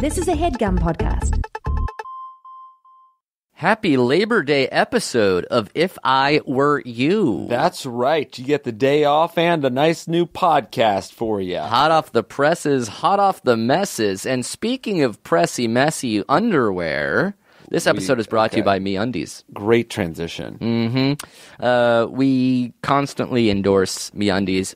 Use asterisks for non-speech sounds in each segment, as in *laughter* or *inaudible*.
This is a headgum podcast. Happy Labor Day episode of If I Were You. That's right. You get the day off and a nice new podcast for you. Hot off the presses, hot off the messes. And speaking of pressy, messy underwear, this episode is brought to you by Me Undies. Great transition. Mm-hmm. Uh, we constantly endorse Me Undies.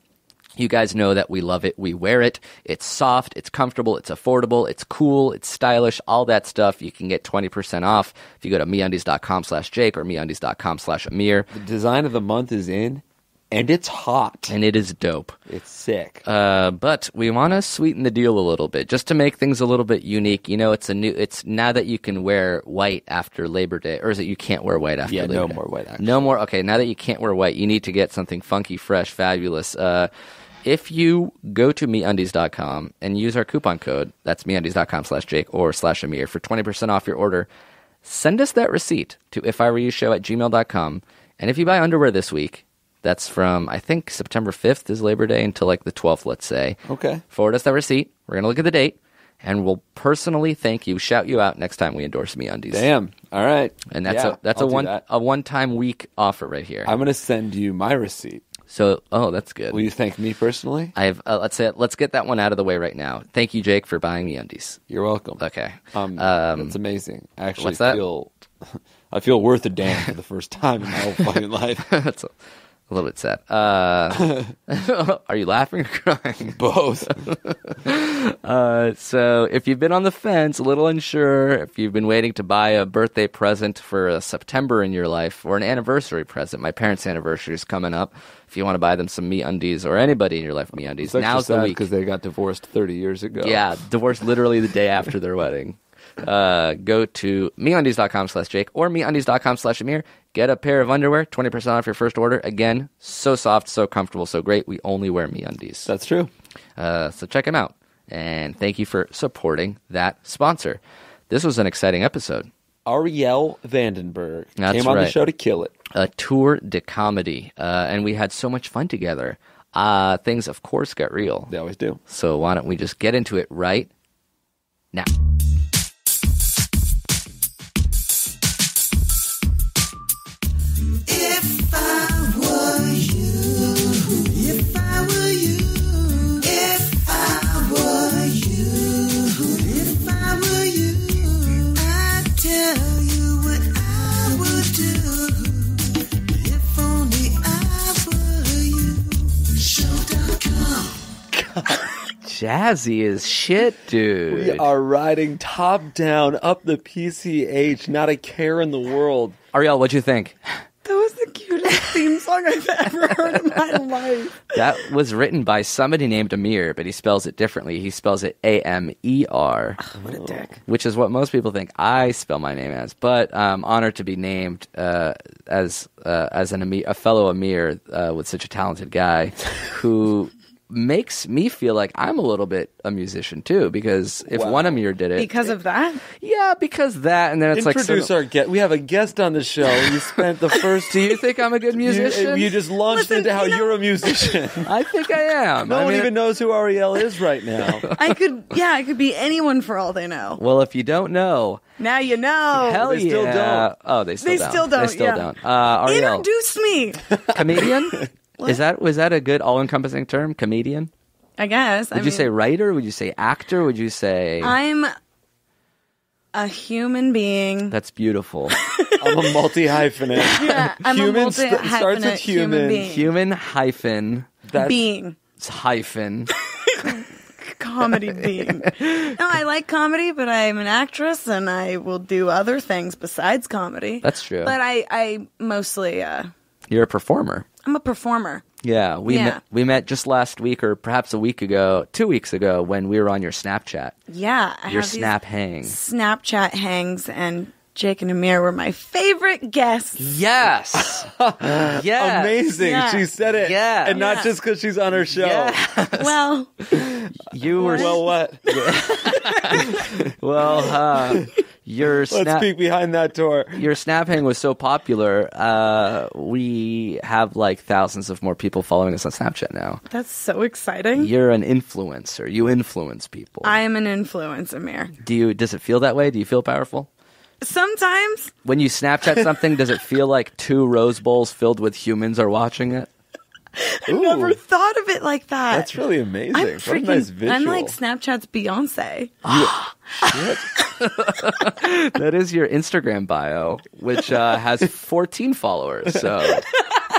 You guys know that we love it. We wear it. It's soft, it's comfortable, it's affordable, it's cool, it's stylish, all that stuff. You can get 20% off if you go to meundies.com slash Jake or meundies.com slash Amir. The design of the month is in, and it's hot. And it is dope. It's sick. Uh, but we want to sweeten the deal a little bit, just to make things a little bit unique. You know, it's a new. It's now that you can wear white after Labor Day, or is it you can't wear white after? Yeah, Labor no Day? No more white, actually. No more. Okay, now that you can't wear white, you need to get something funky, fresh, fabulous. Uh, if you go to meundies.com and use our coupon code, that's meundies.com slash Jake or slash Amir for 20% off your order, send us that receipt to if I were you show at gmail.com. And if you buy underwear this week, that's from, I think, September 5th is Labor Day until like the 12th, let's say. Okay. Forward us that receipt. We're going to look at the date and we'll personally thank you, shout you out next time we endorse MeUndies. Damn. All right. And that's Yeah, a that's I'll a one that. a one time week offer right here. I'm going to send you my receipt. So, oh, that's good. Will you thank me personally? I've uh, let's say let's get that one out of the way right now. Thank you, Jake, for buying me undies. You're welcome. Okay. Um, Um, that's amazing. I actually what's that? feel *laughs* I feel worth a damn for the first time in my whole fucking *laughs* life. that's a, a little bit sad. Uh, *laughs* are you laughing or crying? *laughs* Both. *laughs* Uh, so if you've been on the fence, a little unsure, if you've been waiting to buy a birthday present for a September in your life or an anniversary present, my parents' anniversary is coming up. If you want to buy them some Me Undies or anybody in your life Me Undies, now's the week. because they got divorced 30 years ago. Yeah, divorced literally the day after their wedding. Uh, go to meundies.com slash Jake or meundies.com slash Amir. Get a pair of underwear, 20% off your first order. Again, so soft, so comfortable, so great. We only wear MeUndies. That's true. Uh, so check them out. And thank you for supporting that sponsor. This was an exciting episode. Arielle Vandenberg That's came on the show to kill it. A tour de comedy. Uh, and we had so much fun together. Uh, things, of course, got real. They always do. So why don't we just get into it right now? Jazzy as shit, dude. We are riding top down up the PCH, not a care in the world. Arielle, what'd you think? That was the cutest theme song I've ever heard in my life. That was written by somebody named Amir, but he spells it differently. He spells it A M E R, What a dick. which is what most people think I spell my name as. But I'm honored to be named uh, as uh, as an Amir, a fellow Amir uh, with such a talented guy who makes me feel like I'm a little bit a musician too. Because if one Amir did it, Because of that? yeah, because that, and then it's like Introduce our guest. We have a guest on the show. You *laughs* spent the first. Do you think I'm a good musician? You, you just launched Listen, into how you know- you're a musician. *laughs* I think I am. no I one mean, even knows who Arielle is right now. *laughs* I could, yeah, I could be anyone for all they know. Well, if you don't know, Now you know. hell they yeah. still don't. Oh, they still They don't. still don't, They still yeah. don't. Uh, Arielle, Introduce me. comedian. Is that was that a good all-encompassing term? Comedian. I guess. Would I you mean, say writer? Would you say actor? Would you say I'm a human being. that's beautiful? *laughs* I'm a multi hyphenate. *laughs* yeah, I'm Human a st- multi starts with human. being. Human hyphen That's being. hyphen. *laughs* Comedy being. No, I like comedy, but I'm an actress and I will do other things besides comedy. That's true. But I, I mostly, uh, You're a performer. I'm a performer. Yeah, we Yeah. met we met just last week or perhaps a week ago, two weeks ago when we were on your Snapchat. Yeah. I Your snap hang. Snapchat hangs and Jake and Amir were my favorite guests. Yes. *laughs* yes. amazing. Yeah. She said it. Yeah. And not Yeah. just because she's on her show. Well, You were Well, what? *laughs* well, uh, your Let's peek behind that door. your snap hang was so popular. Uh, we have like thousands of more people following us on Snapchat now. That's so exciting. You're an influencer. You influence people. I am an influencer, Amir. Do you? Does it feel that way? Do you feel powerful? Sometimes When you Snapchat something, does it feel like two Rose Bowls filled with humans are watching it? *laughs* I never thought of it like that. That's really amazing. I'm what a freaking. nice visual. I'm like Snapchat's Beyonce. *gasps* Shit. *laughs* That is your Instagram bio, which uh, has 14 followers. So *laughs*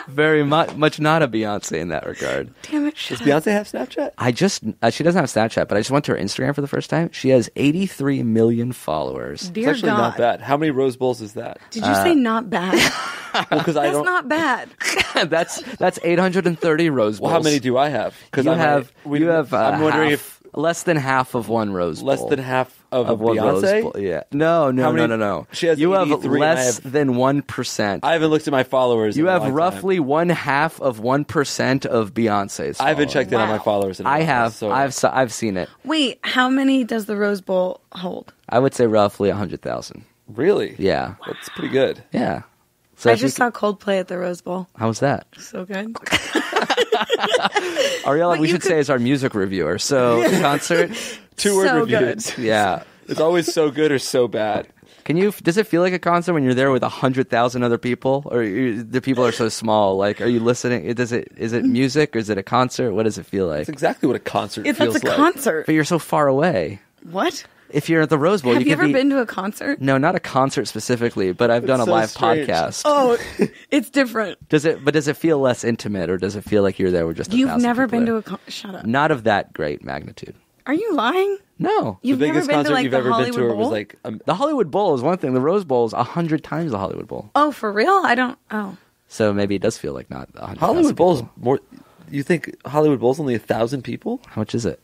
very much, much not a Beyonce in that regard. Damn it! Does Shut up. Beyonce have Snapchat? I just uh, she doesn't have Snapchat, but I just went to her Instagram for the first time. She has 83 million followers. Dear It's actually God. not bad. How many Rose Bowls is that? Did you say not bad? *laughs* Well, because I That's don't. not bad. *laughs* that's that's 830 Rose well, Bowls. how many do I have? Because you have? we, you have. Uh, I'm wondering half- less than half of one Rose if less Bowl. than half of, of one Rose Beyonce. Yeah. No, no, How no, no, no. She has you have 83 and I less have- than one percent. I haven't looked at my followers. You in a have long time. roughly one half of one percent of Beyonce's. I haven't followers. checked in on my Wow. followers. In a I while, have. So I've. se- I've seen it. Wait, how many does the Rose Bowl hold? I would say roughly hundred thousand. really. Yeah. That's pretty good. Yeah. So I just c- saw Coldplay at the Rose Bowl. How was that? So good. *laughs* Ariella, But we should could- say is our music reviewer. So *laughs* concert. Two word So reviews. *laughs* Yeah. It's always so good or so bad. Can you? Does it feel like a concert when you're there with a hundred thousand other people, or you, the people are so small? Like, are you listening? Does it? Is it mm. music or is it a concert? What does it feel like? It's exactly what a concert If feels that's a like. concert. But you're so far away. What? If you're at the Rose Bowl, Have you, you could ever be, been to a concert? No, not a concert specifically, but I've done a so live strange. podcast. Oh, *laughs* it's different. Does it? But does it feel less intimate, or does it feel like you're there with just? You've thousand never been there? to a con- shut up. Not of that great magnitude. Are you lying? No. You've the biggest concert to like you've ever Hollywood been to Bowl? was like um, The Hollywood Bowl is one thing. The Rose Bowl is a hundred times the Hollywood Bowl. oh, for real? I don't. Oh, So maybe it does feel like not a. Hollywood Bowl is more. You think Hollywood Bowl's only a thousand people? How much is it?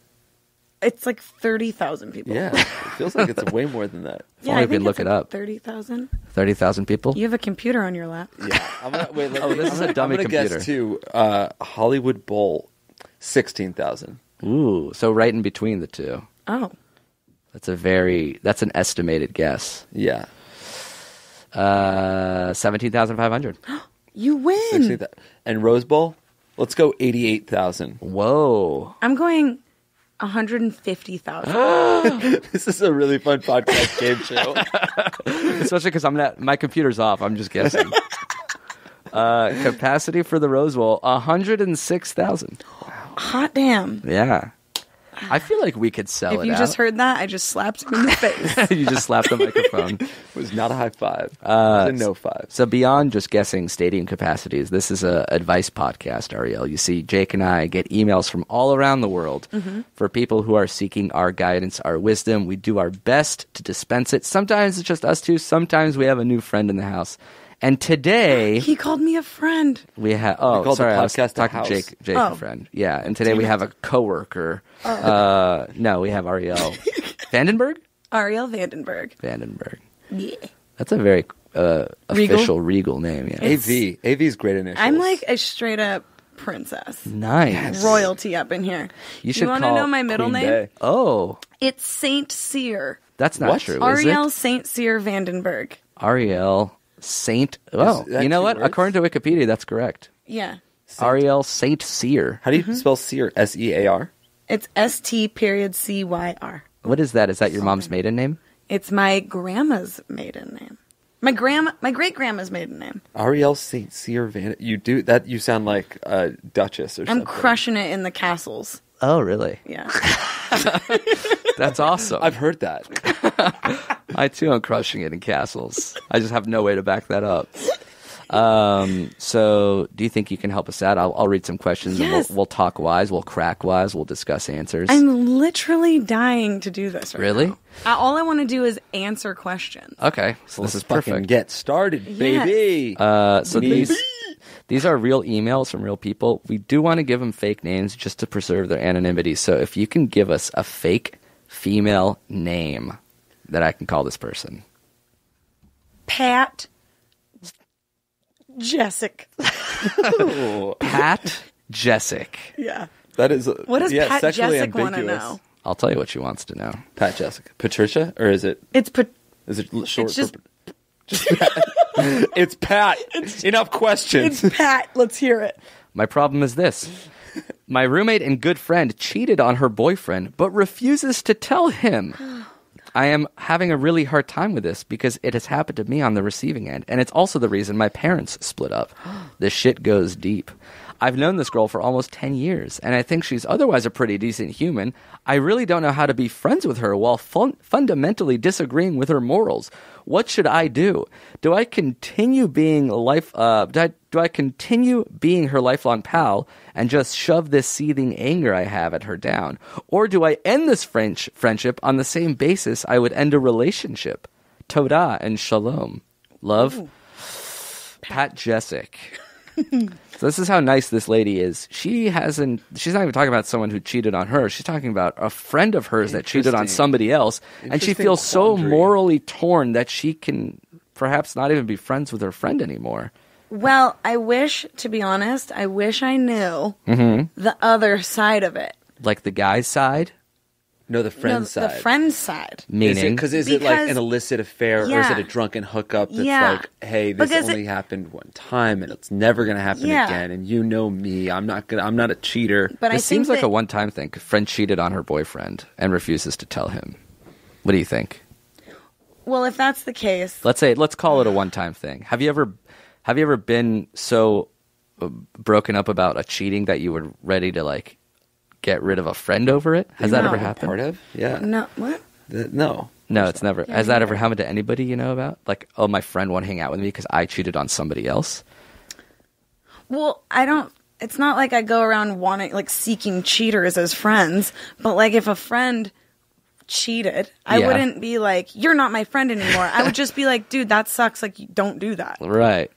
It's like thirty thousand people. Yeah, it feels like it's way more than that. yeah. only I we think look it's it up. Thirty thousand. Thirty thousand people. You have a computer on your lap. Yeah, I'm gonna wait. Let Oh, this I'm is a gonna- dummy I'm gonna computer. Guess too. Uh, Hollywood Bowl, sixteen thousand. Ooh, so right in between the two. Oh, That's a very. That's an estimated guess. Yeah, Uh, seventeen thousand five hundred. *gasps* you win. sixteen thousand. And Rose Bowl, let's go eighty-eight thousand. Whoa. I'm going one hundred and fifty thousand. *gasps* This is a really fun podcast game show. *laughs* Especially because I'm not. My computer's off. I'm just guessing. *laughs* uh, capacity for the Rose Bowl hundred and six thousand. Hot damn! Yeah. I feel like we could sell If it you out. just heard that, I just slapped him in the face. *laughs* you just slapped the microphone. It *laughs* was not a high five. Uh, it was a no five. So beyond just guessing stadium capacities, this is a advice podcast, Arielle. You see, Jake and I get emails from all around the world for people who are seeking our guidance, our wisdom. We do our best to dispense it. Sometimes it's just us two. Sometimes we have a new friend in the house. And today *gasps* he called me a friend. we have. Oh, called the sorry, I was talking house. Jake, Jake, Oh. a friend. Yeah, and today we have a coworker. Uh, no, we have Arielle *laughs* Vandenberg. Arielle Vandenberg. Vandenberg. Yeah. That's a very uh, Regal? official regal name. Yeah. AV. AV's great initials. I'm like a straight up princess. Nice. Royalty up in here. You should want to know my middle Queen name? Bey. Oh, It's Saint Cyr. that's not What? true. Arielle? Saint Cyr Vandenberg. Arielle Saint. Oh, you know what? words? According to Wikipedia, that's correct. Yeah. Arielle Saint Cyr. How do Mm-hmm. you spell Sear? S E A R. It's S T period C Y R. What is that? Is that your mom's maiden name? It's my grandma's maiden name. My grandma, my great grandma's maiden name. Arielle Saint Cyr Van. You do that. You sound like a duchess or something. I'm crushing it in the castles. Oh, really? Yeah. *laughs* That's awesome. I've heard that. I too am crushing it in castles. I just have no way to back that up. Um, so, do you think you can help us out? I'll, I'll read some questions Yes. and we'll, we'll talk wise, we'll crack wise, we'll discuss answers. I'm literally dying to do this right Really? now. Uh, all I want to do is answer questions. okay, so Let's this is fucking perfect. get started, Yes. baby. Uh, so Baby. these these are real emails from real people. We do want to give them fake names just to preserve their anonymity. So if you can give us a fake female name that I can call this person. Pat Jessic. *laughs* Pat Jessic. Yeah. that is. What does yeah, Pat sexually Jessic want to know? I'll tell you what she wants to know. Pat Jessica. Patricia, or is it? It's Pat- Is it short? It's just- for, just Pat. *laughs* it's Pat. *laughs* Enough questions. It's Pat. Let's hear it. My problem is this. My roommate and good friend cheated on her boyfriend, but refuses to tell him. *gasps* I am having a really hard time with this because it has happened to me on the receiving end, and it's also the reason my parents split up. *gasps* This shit goes deep. I've known this girl for almost 10 years, and I think she's otherwise a pretty decent human. I really don't know how to be friends with her while fun- fundamentally disagreeing with her morals. What should I do? Do I continue being life? Uh, do, I, do I continue being her lifelong pal and just shove this seething anger I have at her down, or do I end this French friendship on the same basis I would end a relationship? Toda and shalom, love, Pat Jessic. *laughs* *laughs* So this is how nice this lady is. She hasn't. She's not even talking about someone who cheated on her. She's talking about a friend of hers that cheated on somebody else, and she Interesting feels so morally torn that she can perhaps not even be friends with her friend anymore. Well, I wish, to be honest, I wish I knew Mm-hmm. the other side of it. Like the guy's side, No, the friend no, side. The friend side. meaning Because is it like an illicit affair or is it a drunken hookup that's Yeah. like, hey, this Because only it- happened one time and it's never gonna happen Yeah. again and you know me. I'm not gonna I'm not a cheater. But I this think seems like that- a one-time thing. Friend cheated on her boyfriend and refuses to tell him. What do you think? Well, if that's the case, Let's say let's call it a one-time thing. Have you ever have you ever been so uh, broken up about a cheating that you were ready to like get rid of a friend over it? Has that No. ever happened? Part of? Yeah. no. What? The- no. No, it's never. Yeah, Has that me ever happened to anybody you know about? Like, oh, my friend won't hang out with me because I cheated on somebody else. Well, I don't. It's not like I go around wanting like seeking cheaters as friends, but like if a friend cheated, I Yeah. wouldn't be like, "You're not my friend anymore." I would just be like, "Dude, that sucks. Like, you don't do that." Right.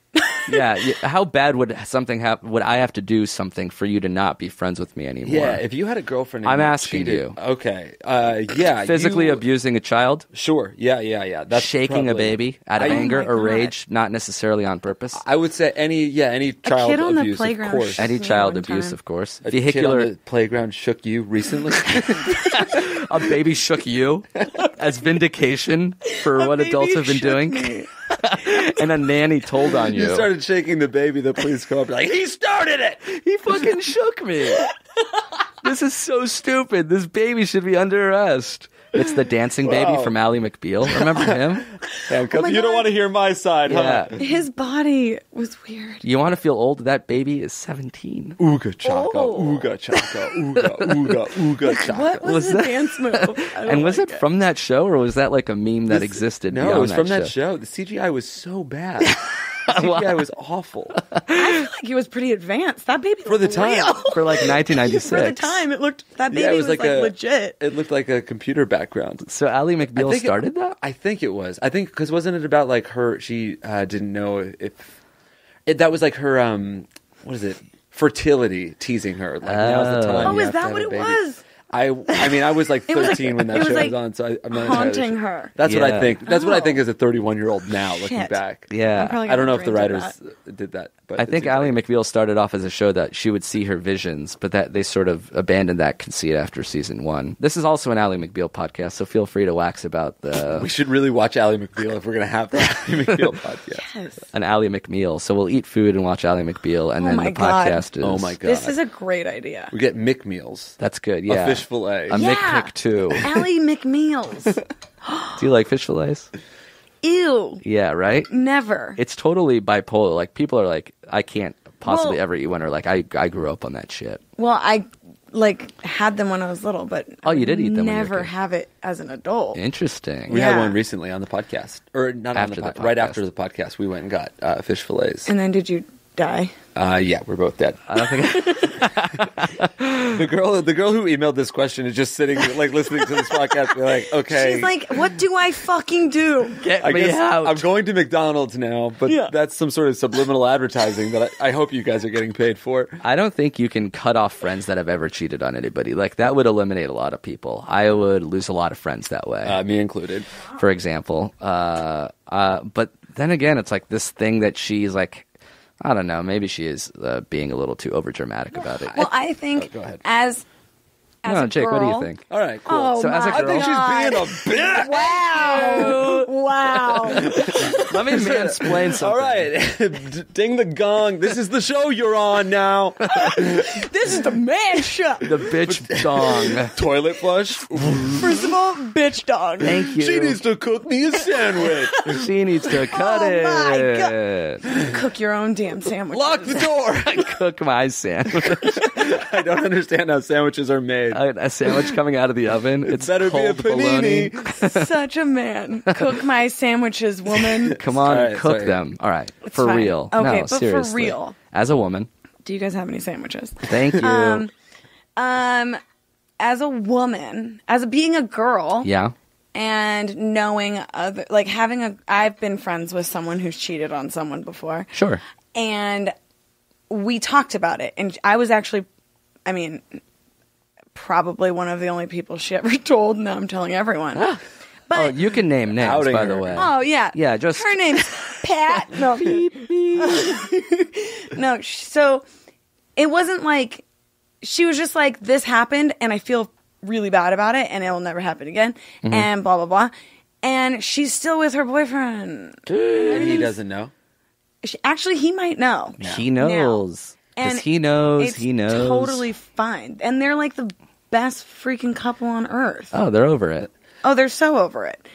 Yeah. How bad would something have? Would I have to do something for you to not be friends with me anymore? Yeah, if you had a girlfriend, I'm you asking cheated- you. Okay, uh, yeah, physically you- abusing a child, Sure, yeah, yeah, yeah. That's shaking a baby out of I- anger Oh or God. rage, not necessarily on purpose. I would say any, yeah, any child kid on the abuse, playground of course. Any child abuse, time. of course. a kid on Vehicular. the playground shook you recently. *laughs* *laughs* A baby shook you as vindication for what adults have been doing, me. *laughs* and a nanny told on you. you started shaking the baby. The police come up like he started it. He fucking shook me. *laughs* this is so stupid. This baby should be under arrest. It's the dancing baby Wow. from Ally McBeal. Remember him? *laughs* Handcuff. Oh my you don't want to hear my side, yeah. huh? His body was weird. You want to feel old? That baby is 17. Ooga chaka, Oh. ooga chaka, ooga, ooga, *laughs* ooga chaka. What was, Was the that- dance move? *laughs* And was like it from that show, or was that like a meme that This- existed? No, it was from that show? show. The CGI was so bad. *laughs* The CGI was awful. I feel like he was pretty advanced. That baby For the looked time. real. For like 1996. *laughs* For the time, it looked that baby yeah, it was, was, like, a legit. It looked like a computer background. So Ally McBeal think it- started that? I think it was. I think because wasn't it about like her? She uh, didn't know if it, that was like her. um What is it? Fertility teasing her. Like now's the Oh. time. Oh, is that what it baby. was? I I mean I was like *laughs* It was, like- 13 when that it was, show like, was on, so I, I'm not entirely haunting her. That's what I think. That's what I think Oh. as a 31 year old now looking Shit. back. Yeah. I'm probably I don't know if the writers read did that, but I think it's Ally McBeal started off as a show that she would see her visions, but that they sort of abandoned that conceit after season one. This is also an Ally McBeal podcast, so feel free to wax about the We should really watch Ally McBeal if we're gonna have the *laughs* Ally McBeal podcast. Yes. an Ally McMeal. So we'll eat food and watch Ally McBeal, and Oh then my the God. podcast is Oh my god, This is a great idea. we get Mick meals, That's good. Yeah, a fish fillet. A Yeah. Mick Pick too. *laughs* Allie McMeals. *gasps* Do you like fish fillets? Ew. Yeah, right. Never. It's totally bipolar. Like people are like, I can't possibly Well- ever eat one, or like I I grew up on that shit. Well, I like had them when I was little, but Oh, you did eat them when you Never have it as an adult. Interesting. we had one recently on the podcast, or not After on the, the pod- right after the podcast. We went and got uh, fish fillets. And then did you die? Uh, yeah, we're both dead. I don't think. *laughs* The girl, the girl who emailed this question is just sitting, like listening to this podcast, be like, okay. She's like, "What do I fucking do?" Get I me guess out. I'm going to McDonald's now, but Yeah. that's some sort of subliminal advertising that I, I hope you guys are getting paid for. I don't think you can cut off friends that have ever cheated on anybody. Like that would eliminate a lot of people. I would lose a lot of friends that way. Uh, me included. for example. Uh, uh, but then again, it's like this thing that she's like, I don't know. Maybe she is uh, being a little too overdramatic about it. Well, I think Oh, as As no, a Jake, what do you think? All right, cool. Oh So as a my girl- I think she's being a bitch. Wow! *laughs* wow! *laughs* Let me mansplain something. All right, *laughs* ding the gong. This is the show you're on now. this is the man show. The bitch dong. Toilet flush. First of all, bitch dong. Thank you. She needs to cook me a sandwich. She needs to cut Oh my it. Cook your own damn sandwich. Lock the door. I cook my sandwich. I don't understand how sandwiches are made. A, a sandwich coming out of the oven. It's better be a cold bologna. *laughs* Such a man. Cook my sandwiches, *laughs* woman. Come on, All right, cook sorry. them. All right, for fine. real. Okay, no, but for real. As a woman, Do you guys have any sandwiches? thank you. Um, Um, as a woman, as a, being a girl, yeah. and knowing other, like having a, I've been friends with someone who's cheated on someone before, Sure. and we talked about it, and I was actually, I mean, probably one of the only people she ever *laughs* told. Now I'm telling everyone. Oh, you can name names, Outing by the her. way. Oh yeah, Yeah, just- her name's *laughs* Pat. No, *laughs* no. sh- So it wasn't like she was just like this happened, and I feel really bad about it, and it will never happen again, Mm-hmm. and blah blah blah. And she's still with her boyfriend. And *gasps* he doesn't know. She, actually, he might know. He knows. And Because he knows. It's He knows. totally fine, and they're like the best freaking couple on earth. Oh, they're over it. Oh, they're so over it.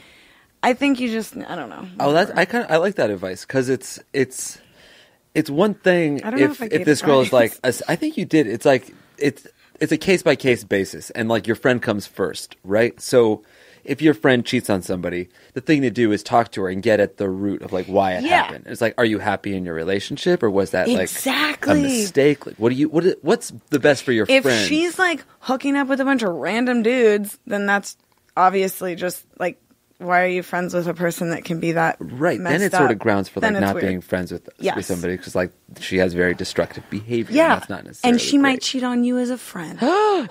I think you just, I don't know. Oh, that I kind of I like that advice because it's it's it's one thing I don't know if if if gave this girl is like I think you did. It's like it's it's a case by case basis, and like your friend comes first, right? So if your friend cheats on somebody, the thing to do is talk to her and get at the root of like why it Yeah. happened. It's like, are you happy in your relationship, or was that like a Exactly. mistake? Like, what do you what is, what's the best for your if friend? she's like hooking up with a bunch of random dudes, then that's obviously just like, why are you friends with a person that can be that Right, then messed it sort of grounds for Then like not weird. being friends with, with somebody because like she has very destructive behavior. and Yeah, that's not necessarily. and she might cheat on you as a friend. *gasps*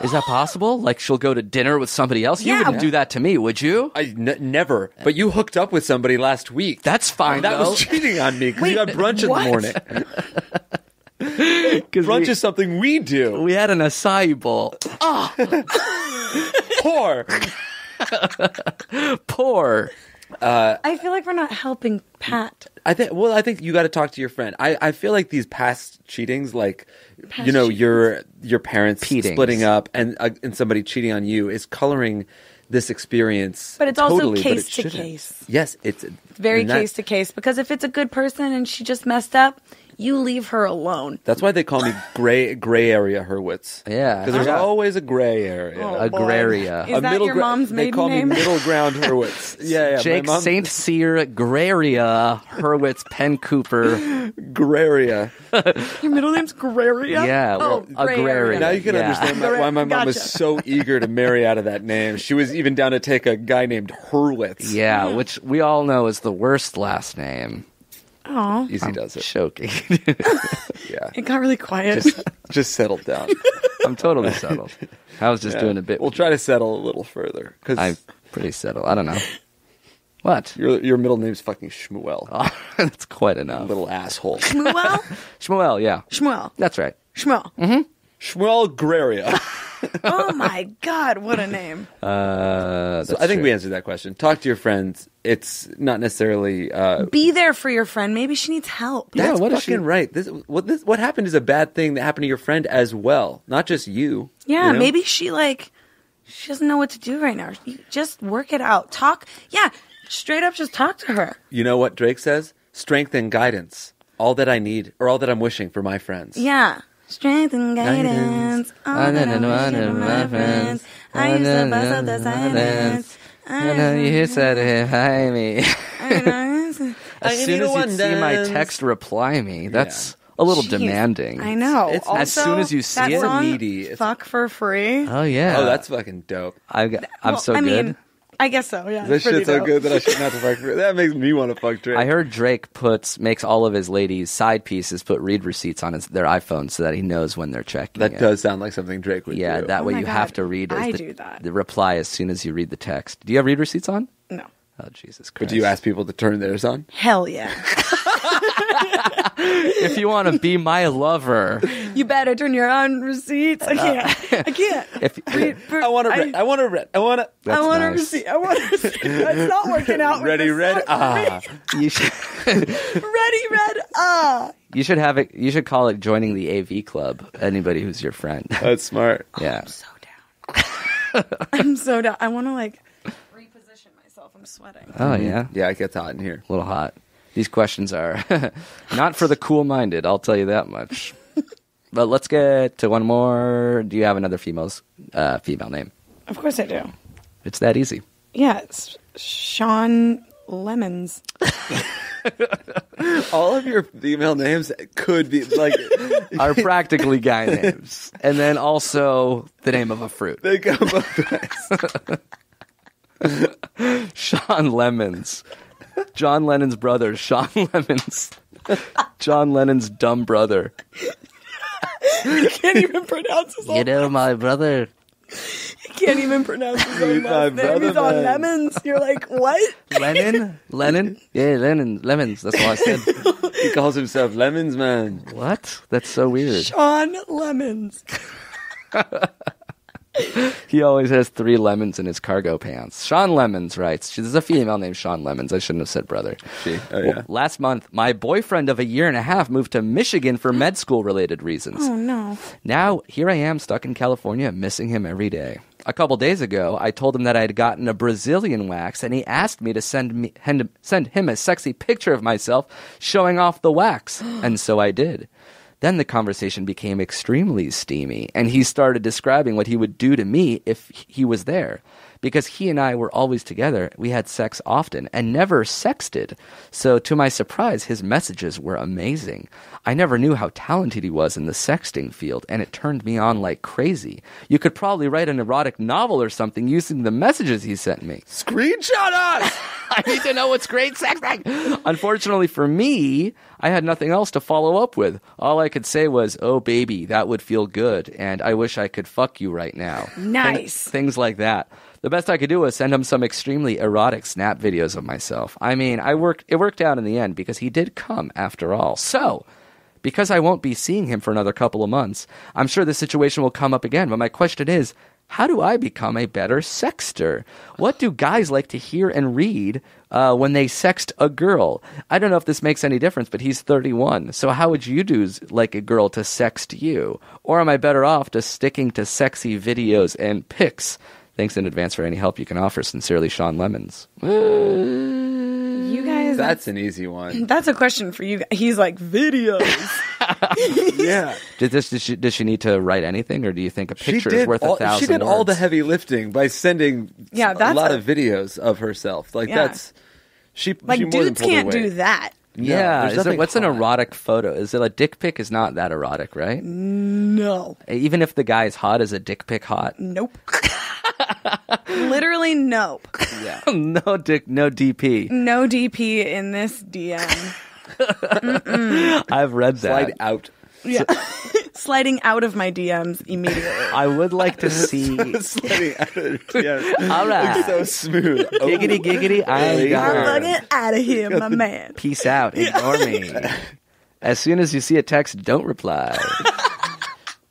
Is that possible? Like she'll go to dinner with somebody else? You Yeah. wouldn't do that to me, would you? I n- never. But you hooked up with somebody last week. That's fine. that though. was cheating on me because you had brunch in the morning. *laughs* Brunch we, is something we do. we had an acai bowl. Ah! *laughs* Poor. *laughs* Poor. I feel like we're not helping Pat. I think. Well, I think you got to talk to your friend. I, I feel like these past cheatings, like Past you know, cheatings. your your parents Cheatings. splitting up and uh, and somebody cheating on you is coloring this experience. But it's also totally, but it case to shouldn't. case. Yes, it's Very case to case because if it's a good person and she just messed up, you leave her alone. That's why they call me gray gray area Hurwitz. Yeah. because there's Yeah. always a gray area. Oh, boy. Agraria. Is that your gra- mom's They call name? me middle ground *laughs* Hurwitz. yeah, yeah. Jake mom, St. Cyr, Graria, Hurwitz, Penn Cooper. Graria. *laughs* Your middle name's Graria? Yeah, Oh, well, gray Agraria. area. Now you can Yeah. understand my, why my mom was so eager to marry out of that name. She was even down to take a guy named Hurwitz. Yeah, hmm. which we all know is the worst last name. Aw. Easy does it. Choking. *laughs* Yeah. It got really quiet. Just, just settle down. I'm totally settled. I was just Yeah. doing a bit. We'll try to settle a little further because I'm pretty settled. I don't know. What? your your middle name's fucking Shmuel. Oh, *laughs* that's quite enough. Little asshole. Shmuel? *laughs* Shmuel, yeah. Shmuel. That's right. Shmuel. Mhm. Shmuel Graria. *laughs* Oh my god, what a name. *laughs* Uh, So I think true. we answered that question. Talk to your friends. It's not necessarily. Uh, Be there for your friend. Maybe she needs help. Yeah, that's what if fucking she- right. This what this what happened is a bad thing that happened to your friend as well, not just you. Yeah, you know? maybe she like she doesn't know what to do right now. You just work it out. Talk. Yeah, straight up just talk to her. You know what Drake says? Strength and guidance. All that I need, or all that I'm wishing for my friends. Yeah. Strength and guidance. Guidance. All ah, I that know, I I wish know, for my my friends. Ah, I used to bust up the silence. Ah, *laughs* I know you said it, hi me. I. *laughs* As soon as you see my text, reply me. That's a little Jeez, demanding. I know. It's- also, as soon as you see that it, song, needy. It's- Fuck for free. Oh yeah. Oh, that's fucking dope. I got, I'm Well, so I good. mean, I guess so. Yeah. This shit's so dope. good that I should not *laughs* to fuck. That makes me want to fuck Drake. I heard Drake puts makes all of his ladies side pieces put read receipts on his their iPhone so that he knows when they're checking. that it. does sound like something Drake would do. Yeah, do. that Oh way you God, have to read. I the, do that. The reply as soon as you read the text. Do you have read receipts on? No. Oh Jesus Christ! But do you ask people to turn theirs on? Hell yeah. *laughs* *laughs* if you want to be my lover, You better turn your own receipts. I can't. I can't. *laughs* if Read- I want to. I- I want to. Read. I want to. I want to nice. receipt. I want to. receipt. It's not *laughs* working out. Ready, this red. song. Ah, you should, *laughs* Ready, red. Ah. you should have it. You should call it joining the AV club. Anybody who's your friend. that's smart. Yeah. I'm so down. I'm so down. I want to like reposition myself. I'm sweating. Oh yeah. Yeah, it gets hot in here. A little hot. These questions are *laughs* not for the cool-minded. I'll tell you that much. *laughs* but let's get to one more. Do you have another female's uh, female name? Of course I do. It's that easy. Yeah, it's Sean Lemons. *laughs* All of your female names could be like Are practically guy names, and then also the name of a fruit. they go both ways. Sean Lemons. John Lennon's brother, Sean Lemons. John Lennon's dumb brother. *laughs* You can't even pronounce his. Name. You know my brother. You can't even pronounce his own last name. brother, He's on man. lemons. You're like, what? Lennon? Lennon? Yeah, Lennon. Lemons. That's all I said. *laughs* He calls himself Lemons Man. what? That's so weird. Sean Lemons. *laughs* *laughs* He always has three lemons in his cargo pants. Sean Lemons writes, There's a female named Sean Lemons. I shouldn't have said brother. She. Oh Well, last month, my boyfriend of a year and a half moved to Michigan for med school related reasons. Oh no. Now, here I am stuck in California, missing him every day. A couple days ago, I told him that I had gotten a Brazilian wax, and he asked me to send me send him a sexy picture of myself showing off the wax, *gasps* and so I did. Then the conversation became extremely steamy, and he started describing what he would do to me if he was there. Because he and I were always together, we had sex often and never sexted. So, to my surprise, his messages were amazing. I never knew how talented he was in the sexting field, and it turned me on like crazy. You could probably write an erotic novel or something using the messages he sent me. Screenshot us. *laughs* I need to know what's great sexting. Unfortunately for me, I had nothing else to follow up with. All I could say was, "Oh baby, that would feel good," and I wish I could fuck you right now. Nice. Things, things like that. The best I could do was send him some extremely erotic snap videos of myself. I mean, I worked. It worked out in the end because he did come after all. So. Because I won't be seeing him for another couple of months, I'm sure this situation will come up again. But my question is, how do I become a better sexter? What do guys like to hear and read uh, when they sext a girl? I don't know if this makes any difference, but he's 31. So how would you do like a girl to sext to you? Or am I better off just sticking to sexy videos and pics? Thanks in advance for any help you can offer. Sincerely, Sean Lemons. You guys. That's an easy one. *laughs* That's a question for you. He's like videos. *laughs* Yeah. Did this? Does she, does she need to write anything, or do you think a picture is worth all, a thousand? she did all the heavy lifting by sending Yeah, a lot a- of videos of herself. Like Yeah. that's she Like she dudes can't do that. No, Yeah, there's is it, nothing what's an hot. erotic photo? Is it a dick pic? Is not that erotic, right? No. Even if the guy is hot, is a dick pic hot? Nope. *laughs* Literally nope. Yeah, *laughs* no dick, no DP. No DP in this DM. *laughs* I've read that. Slide out. Yeah. Sliding out of my DMs immediately. I would like to *laughs* see. Sliding out of yeah. All right, so smooth. Oh, giggity giggity. I'm Yeah. I'm out of here, my man. Peace out. Ignore me. *laughs* As soon as you see a text, don't reply. *laughs*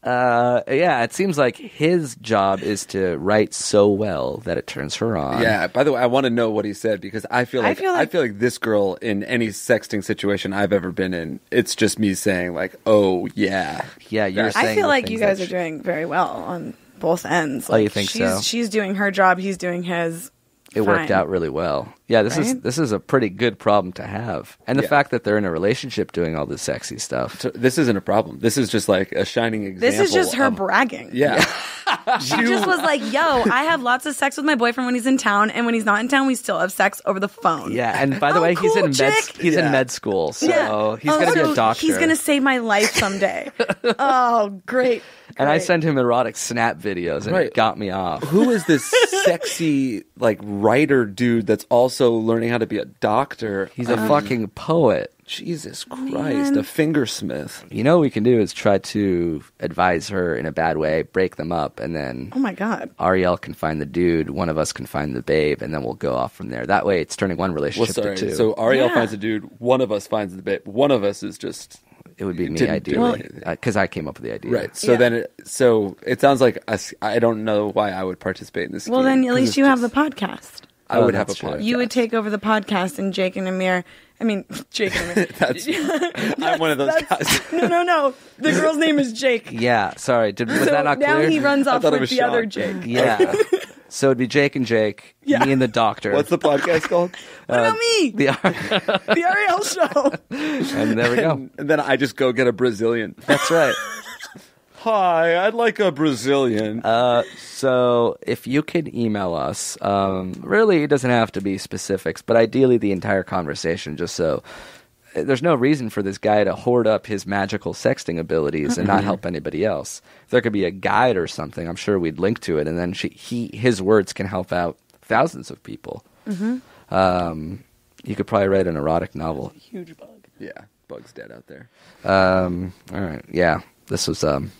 Uh, yeah, it seems like his job is to write so well that it turns her on. Yeah. By the way, I want to know what he said because I feel I like I feel feel like- like, this girl in any sexting situation I've ever been in, it's just me saying like, "Oh yeah, Yeah, you're saying I feel like you guys are doing very well on both ends. Oh, you Like, think she's, so? She's doing her job. He's doing his. It worked out really well. Yeah, this is this is a pretty good problem to have, and the Yeah. fact that they're in a relationship doing all this sexy stuff. So this isn't a problem. This is just like a shining example. This is just her of- bragging. Yeah. *laughs* She just was like, "Yo, I have lots of sex with my boyfriend when he's in town, and when he's not in town, we still have sex over the phone." Yeah, and by the Oh, way, he's cool, in med chick. he's in med school, so Yeah. he's Oh, gonna be a doctor. He's gonna save my life someday. *laughs* oh, great! And I sent him erotic snap videos, and it got me off. Who is this sexy like writer dude that's also learning how to be a doctor? He's a um, fucking poet. Jesus Christ, a fingersmith. You know what we can do is try to advise her in a bad way, break them up, and then Oh my god. Arielle can find the dude, one of us can find the babe, and then we'll go off from there. That way, it's turning one Well, relationship sorry. to two. So Arielle Yeah. finds a dude. One of us finds the babe. One of us is just it would be me, didn't ideally, anything. Uh, because I came up with the idea. right. So Yeah. then, it, so it sounds like us, I don't know why I would participate in this. Well, scheme, then at least it's you have the podcast. I Oh, would have a that's true. podcast. You would take over the podcast, and Jake and Amir. I mean, *laughs* Jake and Amir. *laughs* That's. *laughs* I'm one of those guys. no, no, no. The girl's name is Jake. Yeah, sorry. Did, was so that not clear? now he runs off with was the other Sean. Jake. Yeah. So it'd be Jake and Jake, Yeah. me and the doctor. What's the podcast *laughs* called? What about me? the *laughs* The Arielle Show. and there we go. And then I just go get a Brazilian. That's right. *laughs* Hi, I'd like a Brazilian. Uh, so if you could email us, um, really it doesn't have to be specifics, but ideally the entire conversation, just so uh, there's no reason for this guy to hoard up his magical sexting abilities and not help anybody else. If there could be a guide or something, I'm sure we'd link to it, and then she, he his words can help out thousands of people. Um, you could probably write an erotic novel. Huge bug. yeah, Bug's dead out there. Um, all right, yeah, this was um,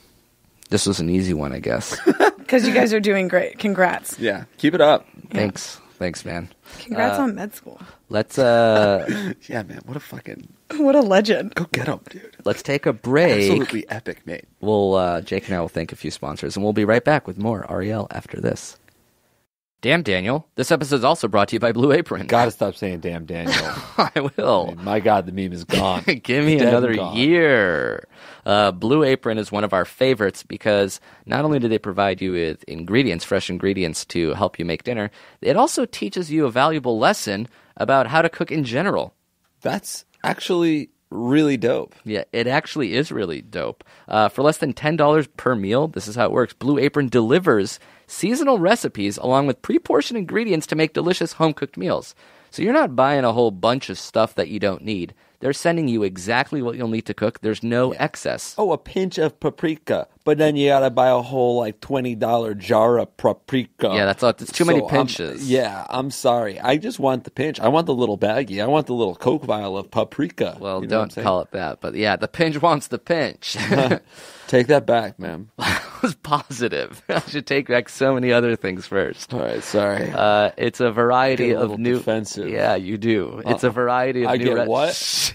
this was an easy one, I guess. *laughs* Because you guys are doing great. Congrats. Yeah, keep it up. Thanks, thanks, man. Congrats Uh, on med school. Let's uh. *laughs* Yeah, man, what a fucking *laughs* What a legend. go get him, dude. Let's take a break. Absolutely epic, mate. We'll uh, Jake and I will thank a few sponsors, and we'll be right back with more Arielle after this. Damn, Daniel! This episode is also brought to you by Blue Apron. Gotta stop saying "damn Daniel." I *laughs* I will. mean, my God, the meme is gone. *laughs* Give me Dead another year. Uh, Blue Apron is one of our favorites because not only do they provide you with ingredients, fresh ingredients to help you make dinner, it also teaches you a valuable lesson about how to cook in general. That's actually really dope. Yeah, it actually is really dope. Uh, for less than $10 per meal, this is how it works. Blue Apron delivers seasonal recipes along with pre portioned ingredients to make delicious home cooked meals. So you're not buying a whole bunch of stuff that you don't need. They're sending you exactly what you'll need to cook. There's no excess. Oh, a pinch of paprika, but then you gotta buy a whole like twenty dollar jar of paprika. Yeah, that's all- it's too many I'm- pinches. yeah, I'm sorry. I just want the pinch. I want the little baggie. I want the little Coke vial of paprika. Well, You know don't call it that. But yeah, the pinch wants the pinch. *laughs* *laughs* Take that back, ma'am. *laughs* I was positive. I should take back so many other things first. All right, sorry. Uh, it's a variety a of new. defensive. Yeah, you do. It's a variety of I new. get re- what?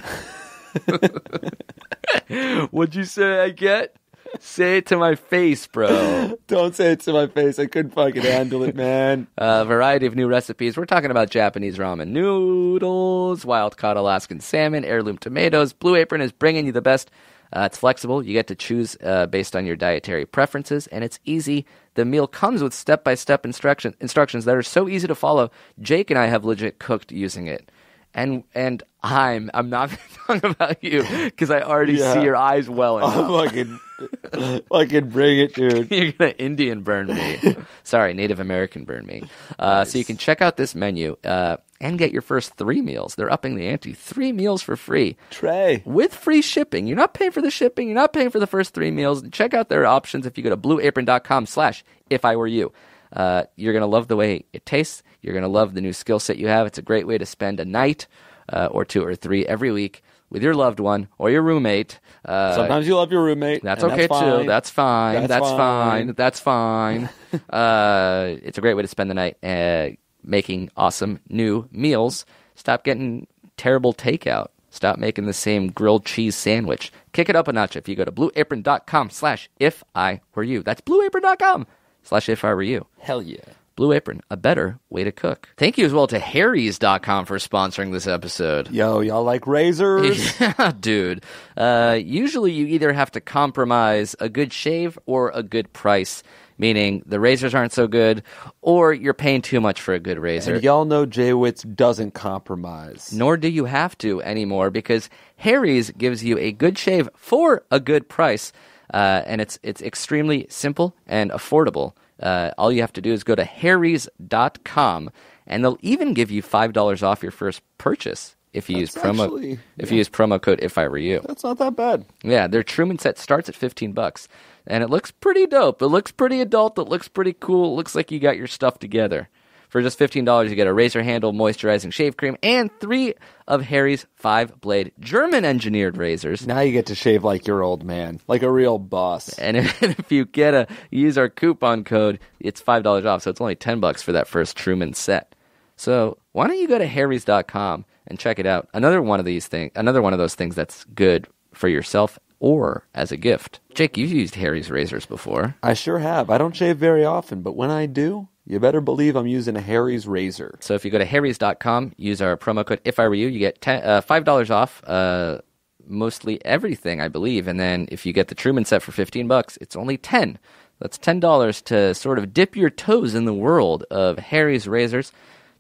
What'd you say? I get? Say it to my face, bro. *laughs* don't say it to my face. I couldn't fucking handle it, man. *laughs* A variety of new recipes. We're talking about Japanese ramen noodles, wild caught Alaskan salmon, heirloom tomatoes. Blue Apron is bringing you the best. Uh, it's flexible. You get to choose uh, based on your dietary preferences, and it's easy. The meal comes with step by step instruction instructions that are so easy to follow. Jake and I have legit cooked using it. And and I'm I'm not *laughs* talking about you because I already Yeah. see your eyes welling. I'm fucking, *laughs* fucking bring it, dude. *laughs* You're gonna Indian burn me. Sorry, Native American burn me. Uh, So you can check out this menu uh, and get your first three meals. They're upping the ante. Three meals for free Trey. with free shipping. You're not paying for the shipping. You're not paying for the first three meals. Check out their options if you go to blueapron.com slash if I were you. Uh, you're going to love the way it tastes. You're going to love the new skill set you have. It's a great way to spend a night uh, or two or three every week with your loved one or your roommate. Uh, Sometimes you love your roommate. that's okay fine. too. That's fine. That's, That's fine. fine. That's fine. *laughs* uh, it's a great way to spend the night uh, making awesome new meals. Stop getting terrible takeout. Stop making the same grilled cheese sandwich. Kick it up a notch if you go to blueapron.com slash if I were you. That's blueapron.com slash if I were you. Hell yeah. Blue Apron, a better way to cook. Thank you as well to Harry's.com for sponsoring this episode. Yo, y'all like razors? *laughs* Yeah, dude. Uh, usually you either have to compromise a good shave or a good price, meaning the razors aren't so good, or you're paying too much for a good razor. and y'all know Jay Witz doesn't compromise. Nor do you have to anymore because Harry's gives you a good shave for a good price, uh, and it's it's extremely simple and affordable. Uh, all you have to do is go to harrys.com, and they'll even give you five dollars off your first purchase if you use promo actually- if you use promo code if I were you. That's not that bad. Yeah, their Truman set starts at 15 bucks. And it looks pretty dope. It looks pretty adult. It looks pretty cool. It looks like you got your stuff together. For just $15, you get a razor handle moisturizing shave cream and three of Harry's five blade German engineered razors. Now you get to shave like your old man, like a real boss. And if, *laughs* if you get a use our coupon code, it's five dollars off. So it's only ten bucks for that first Truman set. So why don't you go to harrys.com and check it out? Another one of these things, another one of those things that's good for yourself or as a gift. Jake, you've used Harry's razors before. I sure have. I don't shave very often, but when I do, you better believe I'm using a Harry's razor. So if you go to harrys.com, use our promo code if I were you, you get 10, uh, $5 off uh, mostly everything, I believe. And then if you get the Truman set for 15 bucks, it's only 10. That's $10 to sort of dip your toes in the world of Harry's razors.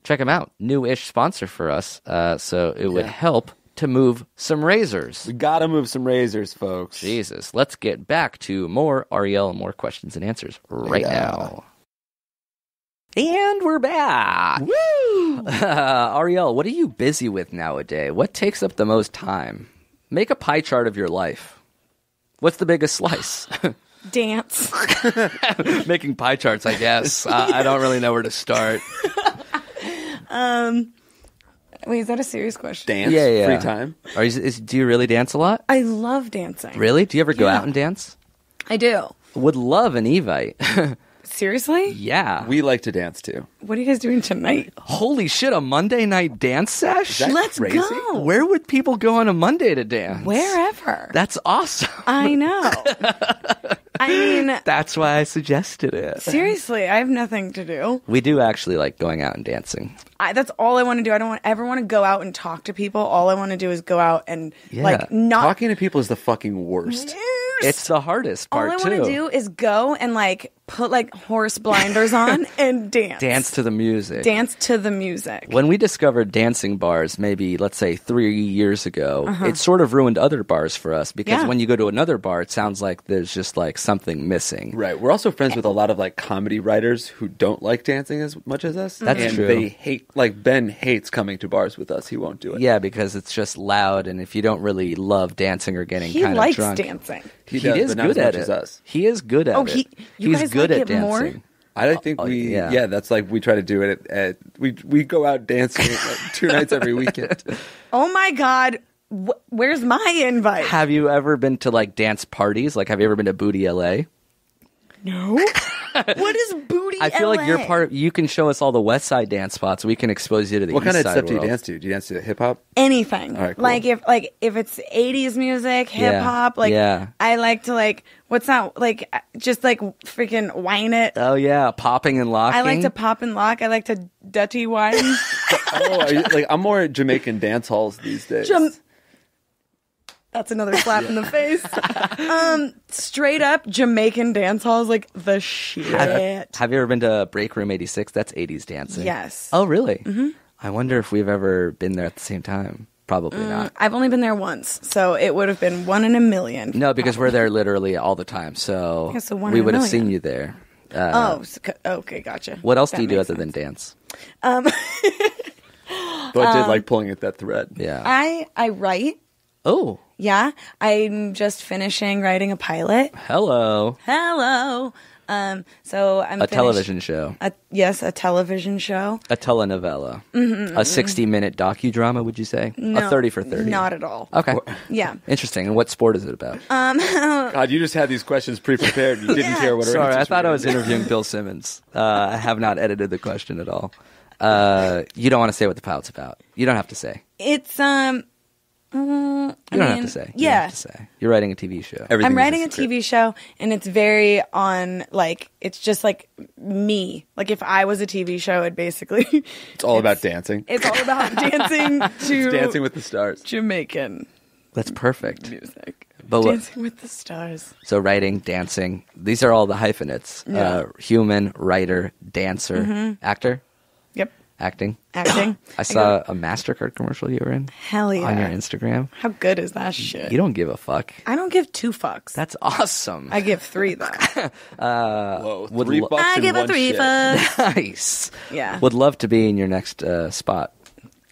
Check them out. New-ish sponsor for us. Uh, so it would help to move some razors. We gotta move some razors, folks. Jesus, let's get back to more Arielle more questions and answers right Yeah. now. And we're back. Woo! *laughs* Arielle, what are you busy with nowadays? What takes up the most time? Make a pie chart of your life. What's the biggest slice? *laughs* Dance. *laughs* Making pie charts, I guess. Uh, I don't really know where to start. Wait, is that a serious question? Dance, Yeah, yeah. free time. Are you, is, do you really dance a lot? I love dancing. Really? Do you ever go Yeah. out and dance? I do. Would love an Evite. *laughs* Seriously? yeah. We like to dance too. What are you guys doing tonight? Holy shit, a Monday night dance sesh? that Let's crazy? go. Where would people go on a Monday to dance? Wherever. That's awesome. I know. *laughs* I mean, *laughs* That's why I suggested it. seriously, I have nothing to do. We do actually like going out and dancing. I, that's all I want to do. I don't want, ever want to go out and talk to people. All I want to do is go out and Yeah. like not. Talking to people is the fucking worst. It's the hardest part. all part I too. want to do is go and like put like horse blinders on *laughs* and dance. Dance to the music. Dance to the music. When we discovered dancing bars, maybe let's say three years ago, it sort of ruined other bars for us because Uh-huh. Yeah. when you go to another bar, it sounds like there's just like something missing. Right. We're also friends with a lot of like comedy writers who don't like dancing as much as us. That's and true. They hate like Ben hates coming to bars with us. He won't do it. Yeah, because it's just loud, and if you don't really love dancing or getting he kind likes of drunk, dancing. He, does, is but not good as much at as it. us. He is good at Oh, it. he- you He's guys good like at it more? I don't think Oh, we. yeah. Yeah. that's like we try to do it at, at we we go out dancing like two *laughs* nights every weekend. Oh my god, Wh- where's my invite? Have you ever been to like dance parties? Like, have you ever been to Booty LA? no. *laughs* what is booty? I feel like you're LA? part. You can show us all the West Side dance spots. We can expose you to the What East kind of Side stuff do you dance to? Do you dance to hip hop? anything. All right, cool. Like if like if it's 80s music, hip hop, like yeah. I like to like what's that like uh, just like freaking whine it. Oh yeah, popping and locking. I like to pop and lock. I like to dirty wine. *laughs* oh, are you, like I'm more at Jamaican dance halls these days. Jam- That's another *laughs* slap in the face. um, straight up Jamaican dance halls, like the shit. Have you ever been to Break Room 86? That's 80s dancing. Yes. Oh really? Mm-hmm. I wonder if we've ever been there at the same time. Probably Mm. not. I've only been there once, so it would have been one in a million. No, because we're there literally all the time. So, Yeah, one we would have seen you there. Uh, Oh, so- okay, gotcha. What else That do you do makes other than sense. dance? *laughs* Though I did like pulling at that thread. Yeah. I I write. Oh, Yeah, I'm just finishing writing a pilot. hello. Hello. Um, so I'm A finish- television show. A, yes, a television show. A telenovela. a 60 minute docudrama, would you say? No, a 30 for 30. Not at all. Okay. *laughs* Yeah. Interesting. And what sport is it about? *laughs* God, you just had these questions pre-prepared. You didn't care what. our Sorry, I thought were I was interviewing Bill Simmons. Uh, I have not edited the question at all. Uh, you don't want to say what the pilot's about. You don't have to say. It's um. Mm, You I don't have mean, to say. You don't Yeah. have to say. You're writing a TV show. Everything I'm writing a script. TV show, and it's very on like it's just like me. Like if I was a TV show, it basically *laughs* It's all about dancing. it's all about *laughs* dancing to Dancing with the Stars. Jamaican That's perfect. music. But what- dancing with the stars. So writing, dancing, these are all the hyphenates. Yeah. Uh, human, writer, dancer, actor, Yep, acting. acting. *coughs* I saw a MasterCard commercial you were in Hell yeah! on your Instagram. How good is that shit? You don't give a fuck. I don't give two fucks. That's awesome. I give three though. *laughs* Whoa, would three lo- bucks I and give a one three shit. fucks. *laughs* nice. Yeah. Would love to be in your next uh, spot.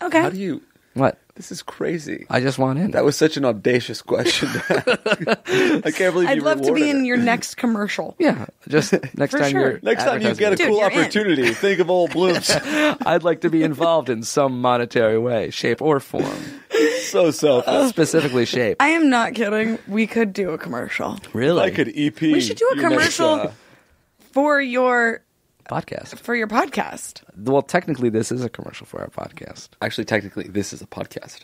Okay. How do you? What? This is crazy. I just want in. That was such an audacious question. *laughs* I can't believe I'd you love to be in it. your next commercial. yeah. Just *laughs* next time sure. you're Next time you get a Dude, cool you're in. opportunity, *laughs* think of old blooms. I'd like to be involved in some monetary way, shape or form. so selfish. Specifically shape. I am not kidding. We could do a commercial Really? I could EP. We should do a your next, commercial. uh, for your podcast. for your podcast. Well, technically, this is a commercial for our podcast. actually, technically, this is a podcast.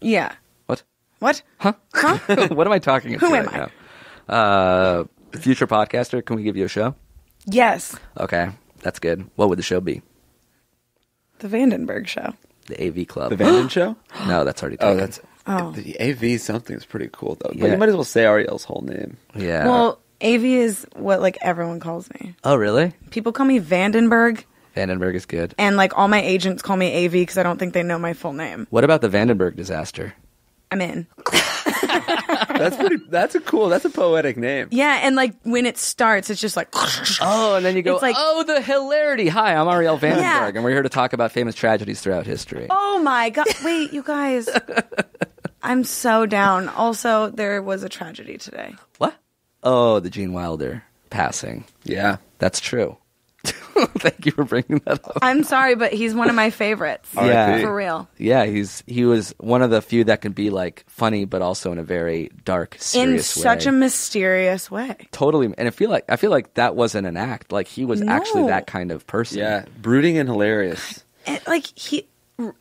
Yeah. What? What? Huh? Huh? *laughs* what am I talking about Who am right now? Uh, future podcaster, can we give you a show? Yes. Okay, that's good. What would the show be? The Vandenberg show. The AV Club. The Vanden Show? *gasps* no, that's already Oh, that's Oh. the AV. Something is pretty cool though. But Yeah. you might as well say Arielle's whole name. yeah. Well, AV is what like everyone calls me. oh, really? People call me Vandenberg, Vandenberg is good. and like all my agents call me AV because I don't think they know my full name. What about the Vandenberg disaster? I'm in. *laughs* That's pretty. That's a cool. That's a poetic name. Yeah, and like when it starts, it's just like. Oh, and then you go, It's like- oh, the hilarity. Hi, I'm Arielle Vandenberg, Yeah. and we're here to talk about famous tragedies throughout history. Oh my god! Wait, you guys. *laughs* I'm so down. Also, there was a tragedy today. What? Oh, the Gene Wilder passing. Yeah. That's true. *laughs* Thank you for bringing that up. I'm sorry, but he's one of my favorites. Yeah. For real. Yeah, he's he was one of the few that can be like funny, but also in a very dark, serious In serious such way. a mysterious way. totally. And I feel like I feel like that wasn't an act. Like he was actually that kind of person. Yeah. Brooding and hilarious. And, like he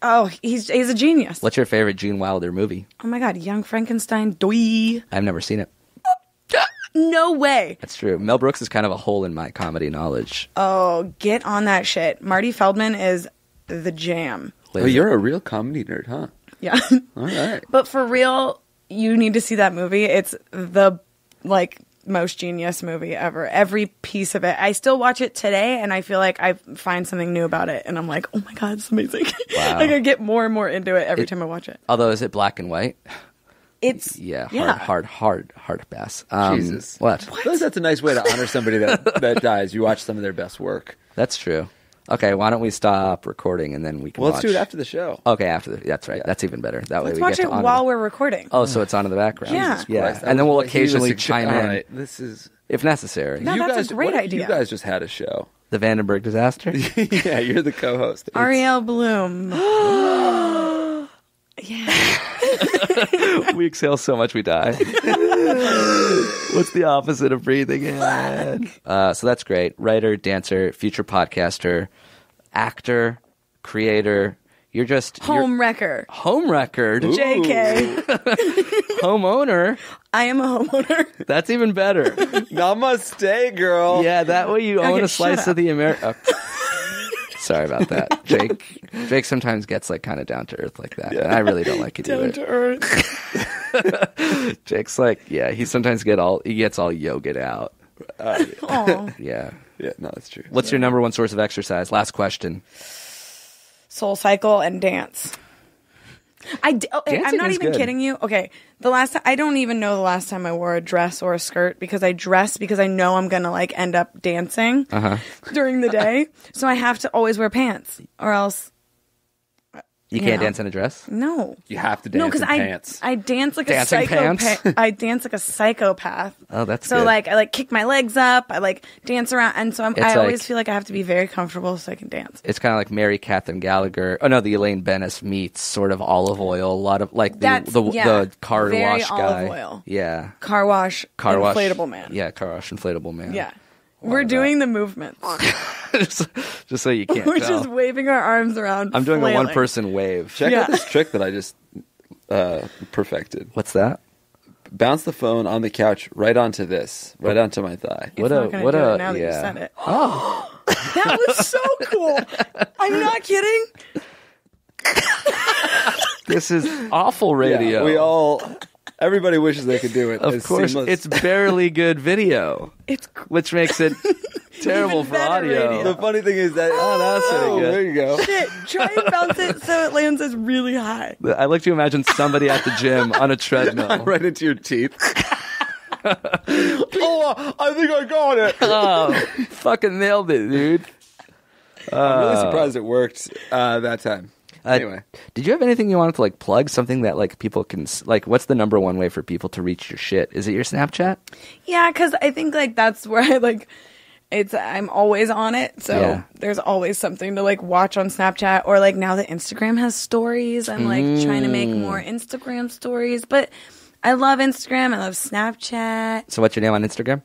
oh, he's he's a genius. What's your favorite Gene Wilder movie? Oh my god, Young Frankenstein. Doi. I've never seen it. No way. That's true. Mel Brooks is kind of a hole in my comedy knowledge. Oh, get on that shit. Marty Feldman is the jam. Oh, you're a real comedy nerd, huh? Yeah. *laughs* All right. but for real, you need to see that movie. It's the like most genius movie ever. Every piece of it. I still watch it today and I feel like I find something new about it and I'm like, "Oh my god, it's amazing." *laughs* Wow. like I get more and more into it every It- time I watch it. Although, is it black and white? It's Yeah, hard, Yeah. hard, hard, hard pass. Um, Jesus. What? I feel like that's a nice way to honor somebody that, that dies. You watch some of their best work. That's true. Okay, why don't we stop recording and then we can Well, let's watch. do it after the show. Okay, after the, that's right. That's even better. That way Let's we watch get it to honor. while we're recording. Oh, so it's on in the background. Yeah. Jesus yeah. And then we'll like- he was occasionally chime in All right, this is if necessary. No, you that's a guys, great what- idea. You guys just had a show. The Vandenberg disaster. *laughs* yeah, you're the co-host. *laughs* It's- Arielle Bloom. *gasps* *gasps* yeah. *laughs* we exhale so much we die. *laughs* What's the opposite of breathing in? Uh, so that's great. Writer, dancer, future podcaster, actor, creator. You're just you're- Home wrecker. home record, JK. *laughs* homeowner. I am a homeowner. That's even better. Namaste, girl. Yeah, that way you own Okay, a slice shut of the America. Sorry about that, *laughs* Jake. Jake sometimes gets like kind of down to earth like that. and I really don't like it Down either. to earth. *laughs* Jake's like, yeah, he sometimes get all he gets all yoga'd out. Aw. *laughs* Yeah. Yeah, no, that's true. What's your number one source of exercise? Last question. Soul Cycle and dance. I d- okay, I'm not even good. kidding you. Okay, the last time I don't even know the last time I wore a dress or a skirt because I dress because I know I'm gonna like end up dancing Uh-huh. during the day, so I have to always wear pants or else You can't Yeah. dance in a dress. no. You have to dance No, because I pants. I dance like Dancing a psychopath. pants? I dance like a psychopath. Oh, that's so good. like I like kick my legs up. I like dance around, and so I'm, It's I always feel like I have to be very comfortable so I can dance. It's kind of like Mary Catherine Gallagher. Oh no, the Elaine Benes meets sort of olive oil. A lot of like the That's- the, yeah, the car very wash guy. oil. Yeah, Car wash, car wash. inflatable man. Yeah, car wash inflatable man. Yeah. We're doing the movements. *laughs* just, just so you can't We're tell. just waving our arms around. I'm doing a one person wave. Check Yeah. out this trick that I just uh, perfected. What's that? Bounce the phone on the couch right onto this, right onto my thigh. It's What a- gonna what do a- it now that you yeah. said it. Oh, *gasps* that was so cool. I'm not kidding. *laughs* This is awful radio. Yeah, we all, everybody wishes they could do it. of It's course, seamless. it's barely good video, *laughs* It's cr- which makes it *laughs* terrible for audio. radio. the funny thing is that. Oh, that's pretty oh, good. there you go. shit. Try and bounce it so it lands as really high. I like to imagine somebody at the gym on a treadmill. *laughs* right into your teeth. oh, I think I got it. Oh, fucking nailed it, dude. I'm really surprised it worked uh, that time. Uh, Anyway. did you have anything you wanted to like plug? Something that like people can like? What's the number one way for people to reach your shit? Is it your Snapchat? Yeah, because I think like that's where I like. It's I'm always on it, so Yeah. there's always something to like watch on Snapchat or like now that Instagram has stories. I'm like trying to make Mm. more Instagram stories, but I love Instagram. I love Snapchat. So what's your name on Instagram?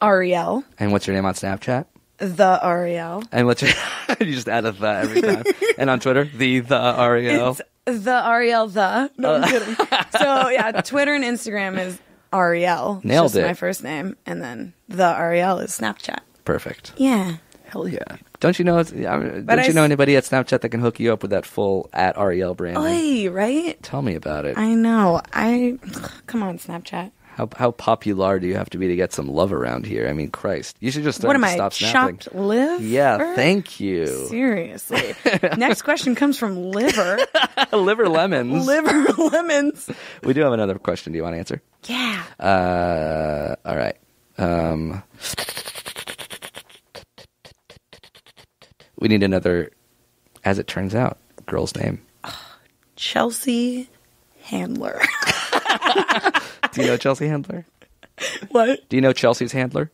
Arielle, And what's your name on Snapchat? The Arielle. And what's your *laughs* you just add a the every time. *laughs* and on Twitter, the the Arielle. It's the Arielle the. No. I'm kidding. *laughs* so yeah, Twitter and Instagram is Arielle. Nailed just it. My first name, and then the Arielle is Snapchat. Perfect. Yeah. Hell yeah. Don't you know? it's- I mean, But don't you know anybody at Snapchat that can hook you up with that full at Arielle branding? Oy, right? Tell me about it. I know. I come on, Snapchat. How how popular do you have to be to get some love around here? I mean, Christ, you should just start What am I? stop snapping. Chopped liver? Yeah, thank you. Seriously. Next question comes from liver. *laughs* Liver lemons. liver lemons. we do have another question. Do you want to answer? Yeah. Uh, all right. Um, we need another. As it turns out, girl's name. Chelsea Handler. *laughs* Do you know Chelsea Handler? what? Do you know Chelsea's handler?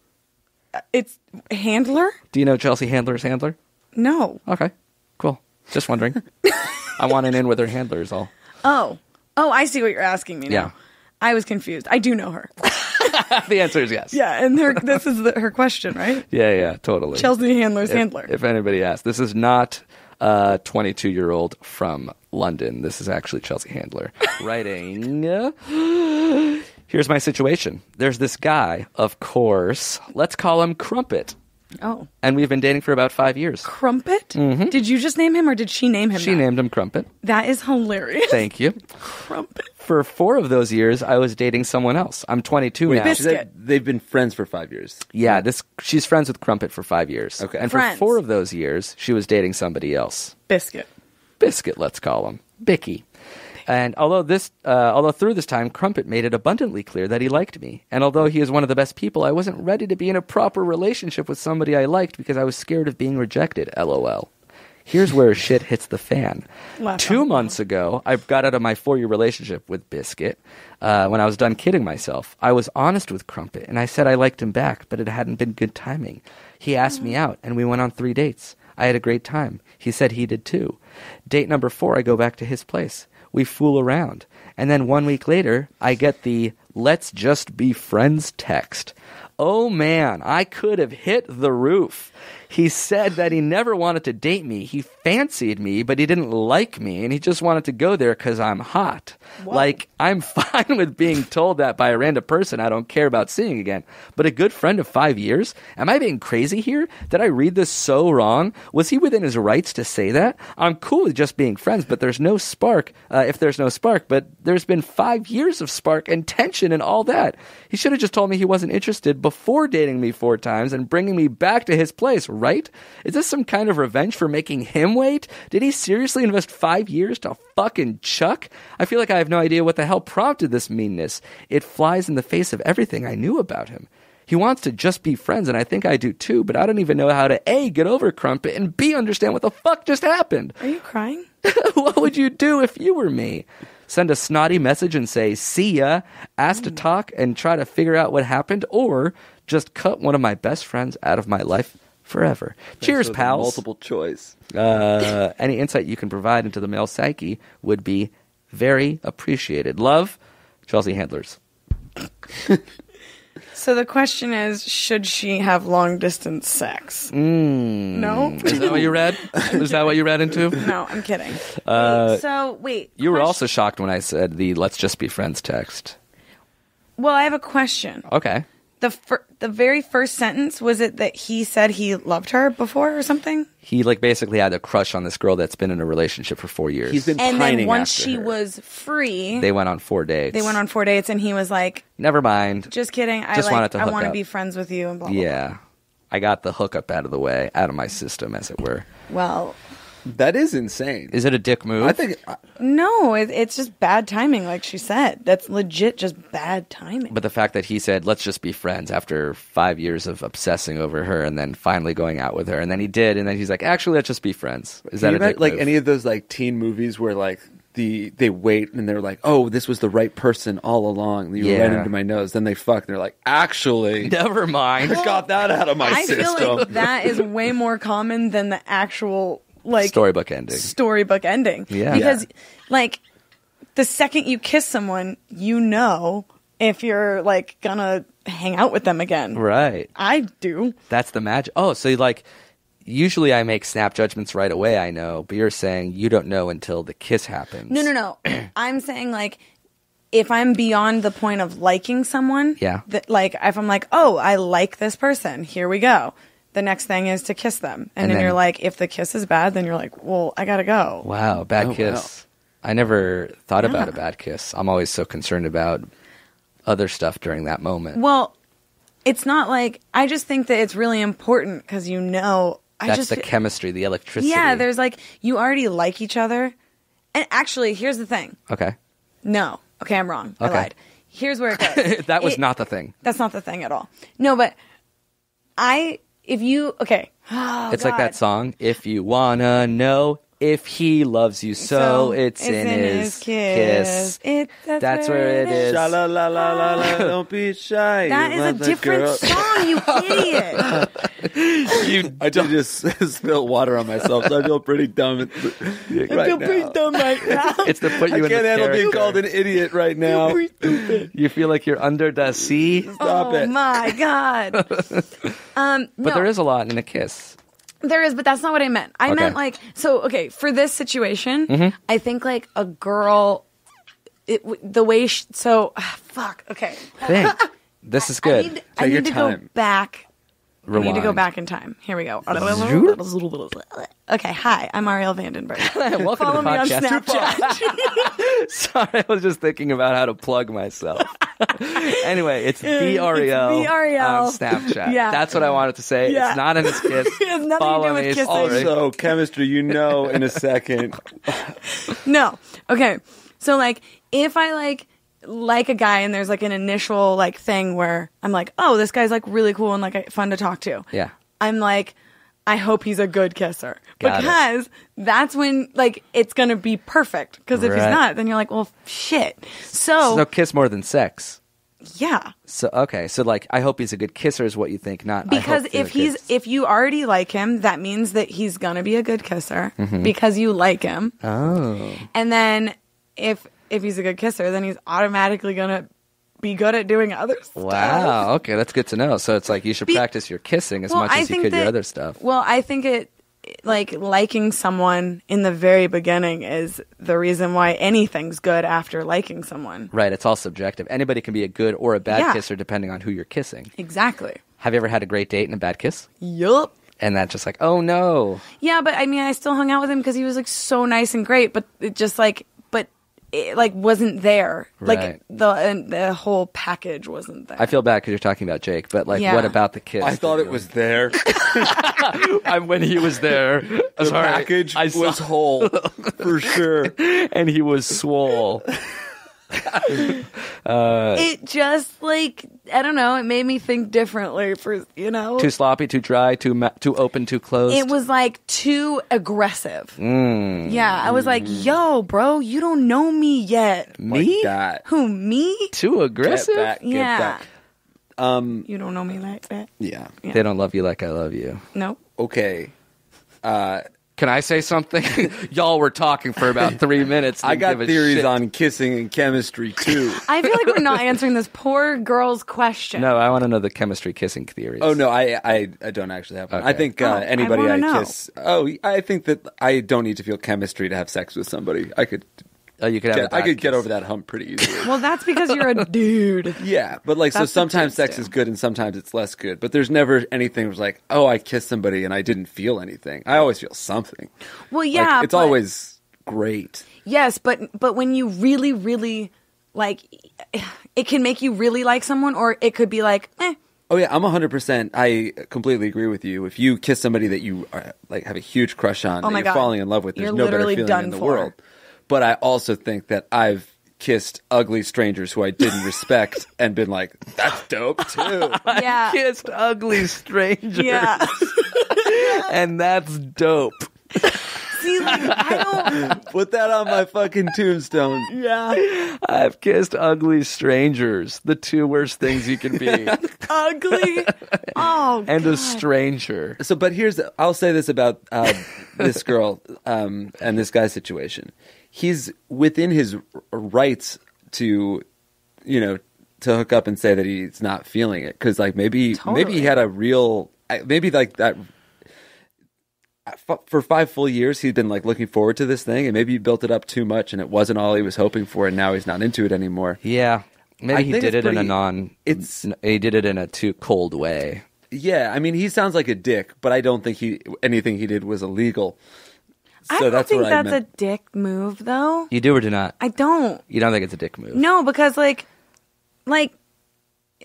It's Handler? Do you know Chelsea Handler's handler? No. Okay, cool. Just wondering. *laughs* I want an in with her handler is all. Oh. Oh, I see what you're asking me now. Yeah. I was confused. I do know her. *laughs* the answer is yes. Yeah, and her, this is the, her question, right? Yeah, yeah, totally. Chelsea Handler's if, handler. If anybody asks, this is not a 22 year old from London. This is actually Chelsea Handler *laughs* writing. *gasps* Here's my situation. There's this guy, of course. Let's call him Crumpet. oh. And we've been dating for about five years. Crumpet? Did you just name him or did she name him? Mm-hmm. She that? named him Crumpet. That is hilarious. Thank you. *laughs* Crumpet. For four of those years, I was dating someone else. I'm 22 Wait, now. Bis- she said they've been friends for five years. Yeah, this she's friends with Crumpet for five years. Okay. And Friends. for four of those years, she was dating somebody else. Biscuit. Biscuit, let's call him Bicky. And although this, uh, although through this time, Crumpet made it abundantly clear that he liked me, and although he is one of the best people, I wasn't ready to be in a proper relationship with somebody I liked because I was scared of being rejected. LOL. Here's where *laughs* shit hits the fan. Laugh Two out months ago, I got out of my four-year relationship with Biscuit. Uh, when I was done kidding myself, I was honest with Crumpet, and I said I liked him back, but it hadn't been good timing. He asked me out, and we went on three dates. I had a great time. He said he did too. Date number four, I go back to his place. We fool around. And then one week later, I get the let's just be friends text. Oh man, I could have hit the roof. He said that he never wanted to date me. He fancied me, but he didn't like me, and he just wanted to go there because I'm hot. Like, I'm *laughs* fine with being told that by a random person I don't care about seeing again. But a good friend of five years? Am I being crazy here? Did I read this so wrong? Was he within his rights to say that? I'm cool with just being friends, but there's no spark uh, if there's no spark. But there's been five years of spark and tension and all that. He should have just told me he wasn't interested before dating me four times and bringing me back to his place, right? Is this some kind of revenge for making him wait? Did he seriously invest five years to fucking Chuck? I feel like I have no idea what the hell prompted this meanness. It flies in the face of everything I knew about him. He wants to just be friends, and I think I do too, but I don't even know how to A, get over Crumpet, and B, understand what the fuck just happened. Are you crying? *laughs* what would you do if you were me? Send a snotty message and say, see ya, ask to mm. talk and try to figure out what happened, or just cut one of my best friends out of my life forever. Cheers, So pals. Multiple choice. Uh, any insight you can provide into the male psyche would be very appreciated. Love, Chelsea Handlers. *laughs* So the question is, should she have long distance sex? Mm. No? Is that what you read? *laughs* Is that what you read into? No, I'm kidding. Uh, so wait. You were also shocked when I said the let's just be friends text. Well, I have a question. Okay. The fir- the very first sentence was it that he said he loved her before or something? He like basically had a crush on this girl that's been in a relationship for four years. He's been And pining then once after she her. was free, they went on four dates. they went on four dates, and he was like, Never mind. "Just kidding. I Just like. wanted to I want to be friends with you." And blah blah. yeah. I got the hookup out of the way, out of my system, as it were. Well, That is insane. Is it a dick move? I think No, it, it's just bad timing, like she said. That's legit just bad timing. But the fact that he said, let's just be friends after five years of obsessing over her and then finally going out with her. And then he did. And then he's like, actually, let's just be friends. Is that a dick like move? any of those like teen movies where like the they wait and they're like, oh, this was the right person all along. You were right Yeah. into my nose. Then they fuck and they're like, actually, *laughs* Never mind. I got that out of my I system. feel like that is way more common than the actual like Storybook ending. storybook ending. Yeah. Because like the second you kiss someone, you know if you're like gonna hang out with them again. Right. I do. That's the magic. Oh, so like, usually I make snap judgments right away, I know. But you're saying you don't know until the kiss happens. No, no, no. *clears throat* I'm saying like if I'm beyond the point of liking someone, Yeah. that like if I'm like, oh, I like this person, here we go. The next thing is to kiss them, and, And then, then- you're like, if the kiss is bad, then you're like, well, I gotta go. Wow, bad Oh, kiss. I never thought about a bad kiss. I'm always so concerned about other stuff during that moment. Well, it's not like I just think that it's really important because you know, I That's just the chemistry, the electricity. yeah. There's like you already like each other, and actually, here's the thing. Okay. No, okay, I'm wrong. Okay. I lied. Here's where it *laughs* goes. that was It- not the thing. That's not the thing at all. No, but I if you okay. Oh, it's like that song, If You Wanna Know If He Loves You So, it's, in, his, kiss. It, that's, That's where it is. Sha la la la la la, don't be shy. That you is a different girl. song, you *laughs* idiot. You, I did just *laughs* *laughs* spilled water on myself, so I feel pretty dumb. at- I right feel now. pretty dumb right now. It's to put I you in can't the handle being character. called an idiot right now. You feel like you're under the sea, Stop oh it. my god. Um, but there is a lot in a kiss. There is, but that's not what I meant. I Okay. meant like so. Okay, for this situation, I think like a girl, it, the way she, so ah, fuck. Okay, Think. *laughs* This is I good. need, I Take your need to go time. Back. I need to go back in time. Here we go. *laughs* Okay, hi, I'm Arielle Vandenberg. *laughs* Welcome Follow to the me on podcast. Snapchat. *laughs* Sorry, I was just thinking about how to plug myself. anyway, it's the Arielle the Arielle. on Snapchat. Yeah. That's what I wanted to say. Yeah. It's not in his kiss. It has nothing to Follow do with me. kissing. Also, chemistry, you know, in a second. No. Okay. So like if I like like a guy and there's like an initial like thing where I'm like, "Oh, this guy's like really cool and like fun to talk to." Yeah. I'm like I hope he's a good kisser Got it. because that's when like it's going to be perfect because if he's not then you're like, "Well, shit." So, So kiss more than sex. yeah. So okay, so like I hope he's a good kisser is what you think, not Because if he's kids. if you already like him, that means that he's going to be a good kisser mm-hmm. because you like him. oh And then if if he's a good kisser, then he's automatically gonna be good at doing other stuff. wow okay that's good to know. So it's like you should Be- practice your kissing as Well, much I as you think could your other stuff. Well, I think it like liking someone in the very beginning is the reason why anything's good after liking someone. Right, it's all subjective. Anybody can be a good or a bad Yeah. kisser depending on who you're kissing. Exactly. Have you ever had a great date and a bad kiss? Yup. And that's just like, oh no. Yeah, but I mean, I still hung out with him because he was like so nice and great, but it just like, it like wasn't there. Right. Like the and the whole package wasn't there. I feel bad because you're talking about Jake, but like, Yeah. what about the kiss? I thought it was there. *laughs* I'm when he was there. The package I saw, was whole for sure. *laughs* and he was swole. *laughs* it just like I don't know. It made me think differently. For you know, too sloppy, too dry, too ma- too open, too closed. it was like too aggressive. Mm. Yeah, I was like, "Yo, bro, you don't know me yet." me Like that. Who me? too Get aggressive. back, get Yeah. back. Um, You don't know me like that. yeah. They don't love you like I love you. Nope. Okay. Uh, Can I say something? *laughs* Y'all were talking for about *laughs* three minutes. I got give a theories shit. on kissing and chemistry too. *laughs* I feel like we're not answering this poor girl's question. No, I want to know the chemistry kissing theories. Oh no, I, I I don't actually have one. I think uh, Oh, anybody wanna I, kiss. Oh, I think that I don't need to feel chemistry to have sex with somebody. I could Oh, you could have. get, a I bad could get over that hump pretty easily. *laughs* Well, that's because you're a *laughs* dude. yeah, but like so That's what sometimes sex do. is good and sometimes it's less good. But there's never anything was like, oh, I kissed somebody and I didn't feel anything. I always feel something. Well, Like, yeah, it's but- always great. Yes, but but when you really, really like, it can make you really like someone, or it could be like, eh, Oh yeah, I'm 100%. I completely agree with you. If you kiss somebody that you are, like have a huge crush on, Oh that my you're God. falling in love with, there's You're no better literally feeling done in the for. world. But I also think that I've kissed ugly strangers who I didn't *laughs* respect and been like, that's dope too. *laughs* Yeah. Kissed ugly strangers. Yeah. *laughs* and that's dope. See, like, I don't. Put that on my fucking tombstone. Yeah. I've kissed ugly strangers. The two worst things you can be. Ugly. Oh. and a stranger. So, but here's I'll say this about uh, this girl um, and this guy's situation. He's within his rights to, you know, to hook up and say that he's not feeling it because, like, maybe maybe he had a real maybe like that. For five full years, he'd been like looking forward to this thing, and maybe he built it up too much, and it wasn't all he was hoping for, and now he's not into it anymore. Yeah. Maybe I he did it in a non. it's- he did it in a too cold way. Yeah, I mean, he sounds like a dick, but I don't think he anything he did was illegal. So I don't that's think what I that's meant. a dick move, though. You do or do not? I don't. You don't think it's a dick move? No, because like, like,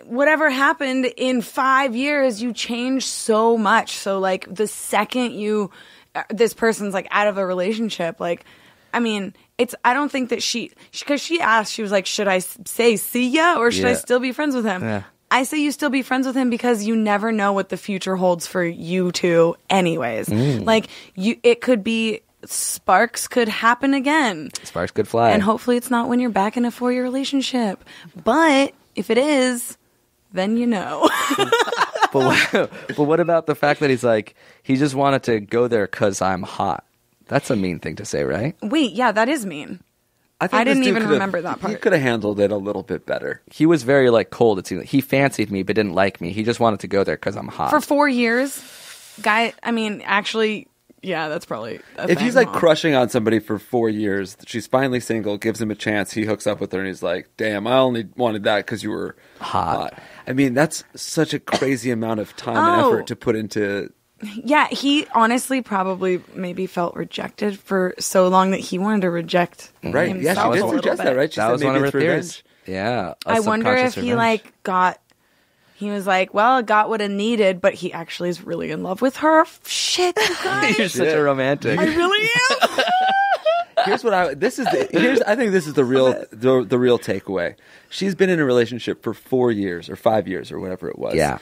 whatever happened in five years, you change so much. So like, the second you, uh, this person's like out of a relationship, like, I mean, it's. I don't think that she, because she asked, she was like, should I say see ya or should I still be friends with him? Yeah. I say you still be friends with him because you never know what the future holds for you two, anyways. Mm. Like you, it could be sparks could happen again. Sparks could fly. And hopefully it's not when you're back in a four year relationship. But if it is, then you know. *laughs* but, what, but what about the fact that he's like, he just wanted to go there because I'm hot? That's a mean thing to say, right? Wait, yeah, that is mean. think I didn't even remember that part. He could have handled it a little bit better. He was very like cold. It seemed like he fancied me but didn't like me. He just wanted to go there because I'm hot. For four years, guy, I mean, actually, yeah, that's probably. A If he's like huh? crushing on somebody for four years, she's finally single, gives him a chance, he hooks up with her, and he's like, "Damn, I only wanted that because you were Hot. I mean, that's such a crazy amount of time and Oh. effort to put into. Yeah, he honestly probably maybe felt rejected for so long that he wanted to reject. Right? Yeah, she did little suggest bit. that, right? She that said was maybe one of her it's theories. revenge. Yeah. a I wonder if subconscious he like got. He was like, "Well, I got what I needed," but he actually is really in love with her. Shit, you *laughs* guys. You're such a romantic. I really am. *laughs* Here's what I. This is the. Here's. I think this is the real. The, the real takeaway. She's been in a relationship for four years or five years or whatever it was. Yeah.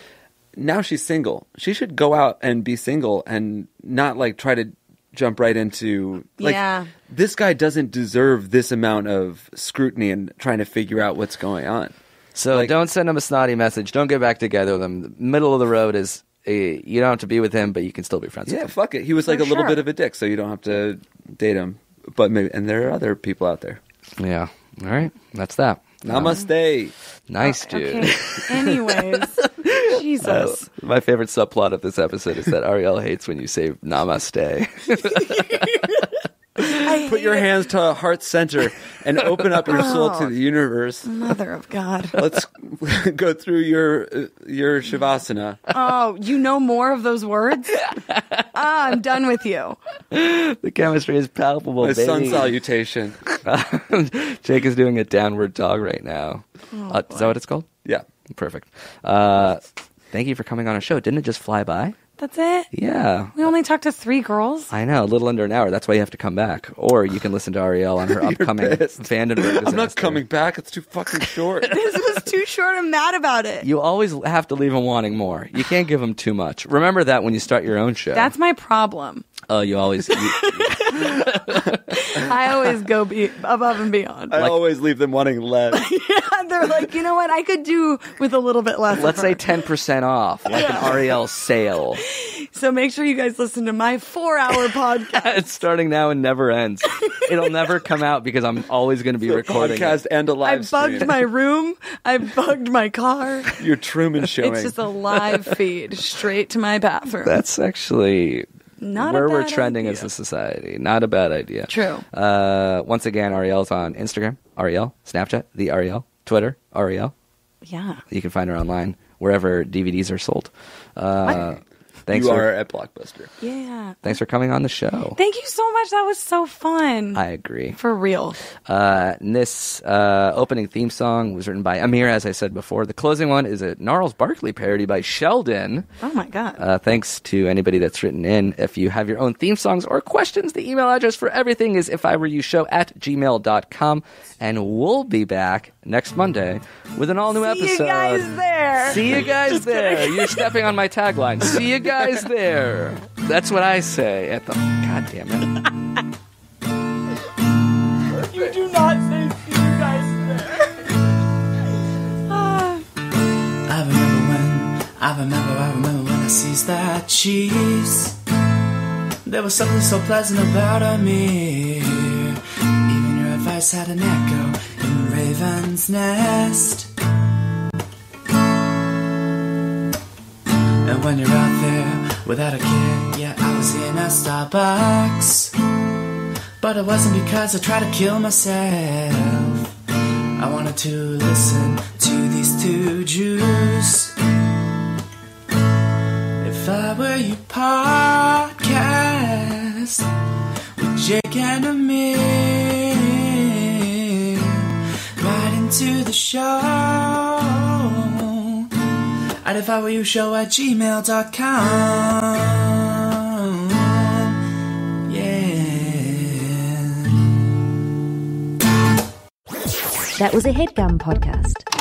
Now she's single. She should go out and be single and not like try to jump right into like Yeah. this guy doesn't deserve this amount of scrutiny and trying to figure out what's going on. So Like- don't send him a snotty message. Don't get back together with him. The middle of the road is uh, you don't have to be with him, but you can still be friends Yeah, with him. fuck it. He was like For a little sure. bit of a dick, so you don't have to date him. But maybe, and there are other people out there. Yeah. All right. That's that. Namaste. Nice, dude. Okay. *laughs* Anyways, *laughs* Jesus. My favorite subplot of this episode is that Arielle hates when you say namaste. *laughs* I *laughs* Put your hands to heart center and open up your soul to Oh. the universe. Mother of God. Let's *laughs* go through your uh, your shavasana. Oh, you know more of those words? *laughs* Ah, I'm done with you. the chemistry is palpable, My sun salutation. Jake is doing a downward dog right now. Oh, uh, is that what it's called? Yeah. Perfect. Uh, thank you for coming on our show. Didn't it just fly by? That's it? Yeah. We only talked to three girls? I know, a little under an hour. That's why you have to come back. Or you can listen to Arielle on her *laughs* upcoming pissed. Vandenberg I'm not coming back. It's too fucking short. *laughs* This was too short. I'm mad about it. You always have to leave them wanting more. You can't give them too much. Remember that when you start your own show. That's my problem. Oh, you always. You, *laughs* I always go be above and beyond. I always leave them wanting less. *laughs* They're like, you know what? I could do with a little bit less. let's say her." ten percent off, like an Arielle sale. *laughs* So make sure you guys listen to my four-hour podcast. It's starting now and never ends. It'll never come out because I'm always going to be recording. it. Podcast and a I live I bugged stream. my room. I bugged my car. Your Truman showing. It's just a live feed straight to my bathroom. That's actually Not a where we're trending idea. as a society. Not a bad idea. True. Uh, once again, Arielle's on Instagram, Arielle, Snapchat, the Arielle, Twitter, Arielle. Yeah. You can find her online wherever DVDs are sold. Uh, Thanks you for are at Blockbuster. Yeah. thanks for coming on the show. Thank you so much. That was so fun. I agree. For real. Uh, and this uh, opening theme song was written by Amir, as I said before. The closing one is a Gnarls Barkley parody by Sheldon. Oh my god. Uh, thanks to anybody that's written in. If you have your own theme songs or questions, the email address for everything is if I were you show at gmail.com. And we'll be back next Monday with an all new episode. See you guys there. See you *laughs* guys there. You're stepping on my tagline. See you guys there. That's what I say at the. God damn it. You do not say see you guys there. I remember when, I remember, I remember when I seized that cheese. There was something so pleasant about a meal. Even your advice had an echo in Raven's Nest. And when you're out there without a care, yeah, I was in a Starbucks. But it wasn't because I tried to kill myself. I wanted to listen to these two Jews. If I were you podcast with Jake and Amir, right into the show. At if I were you show at gmail.com. Yeah. That was a headgum podcast.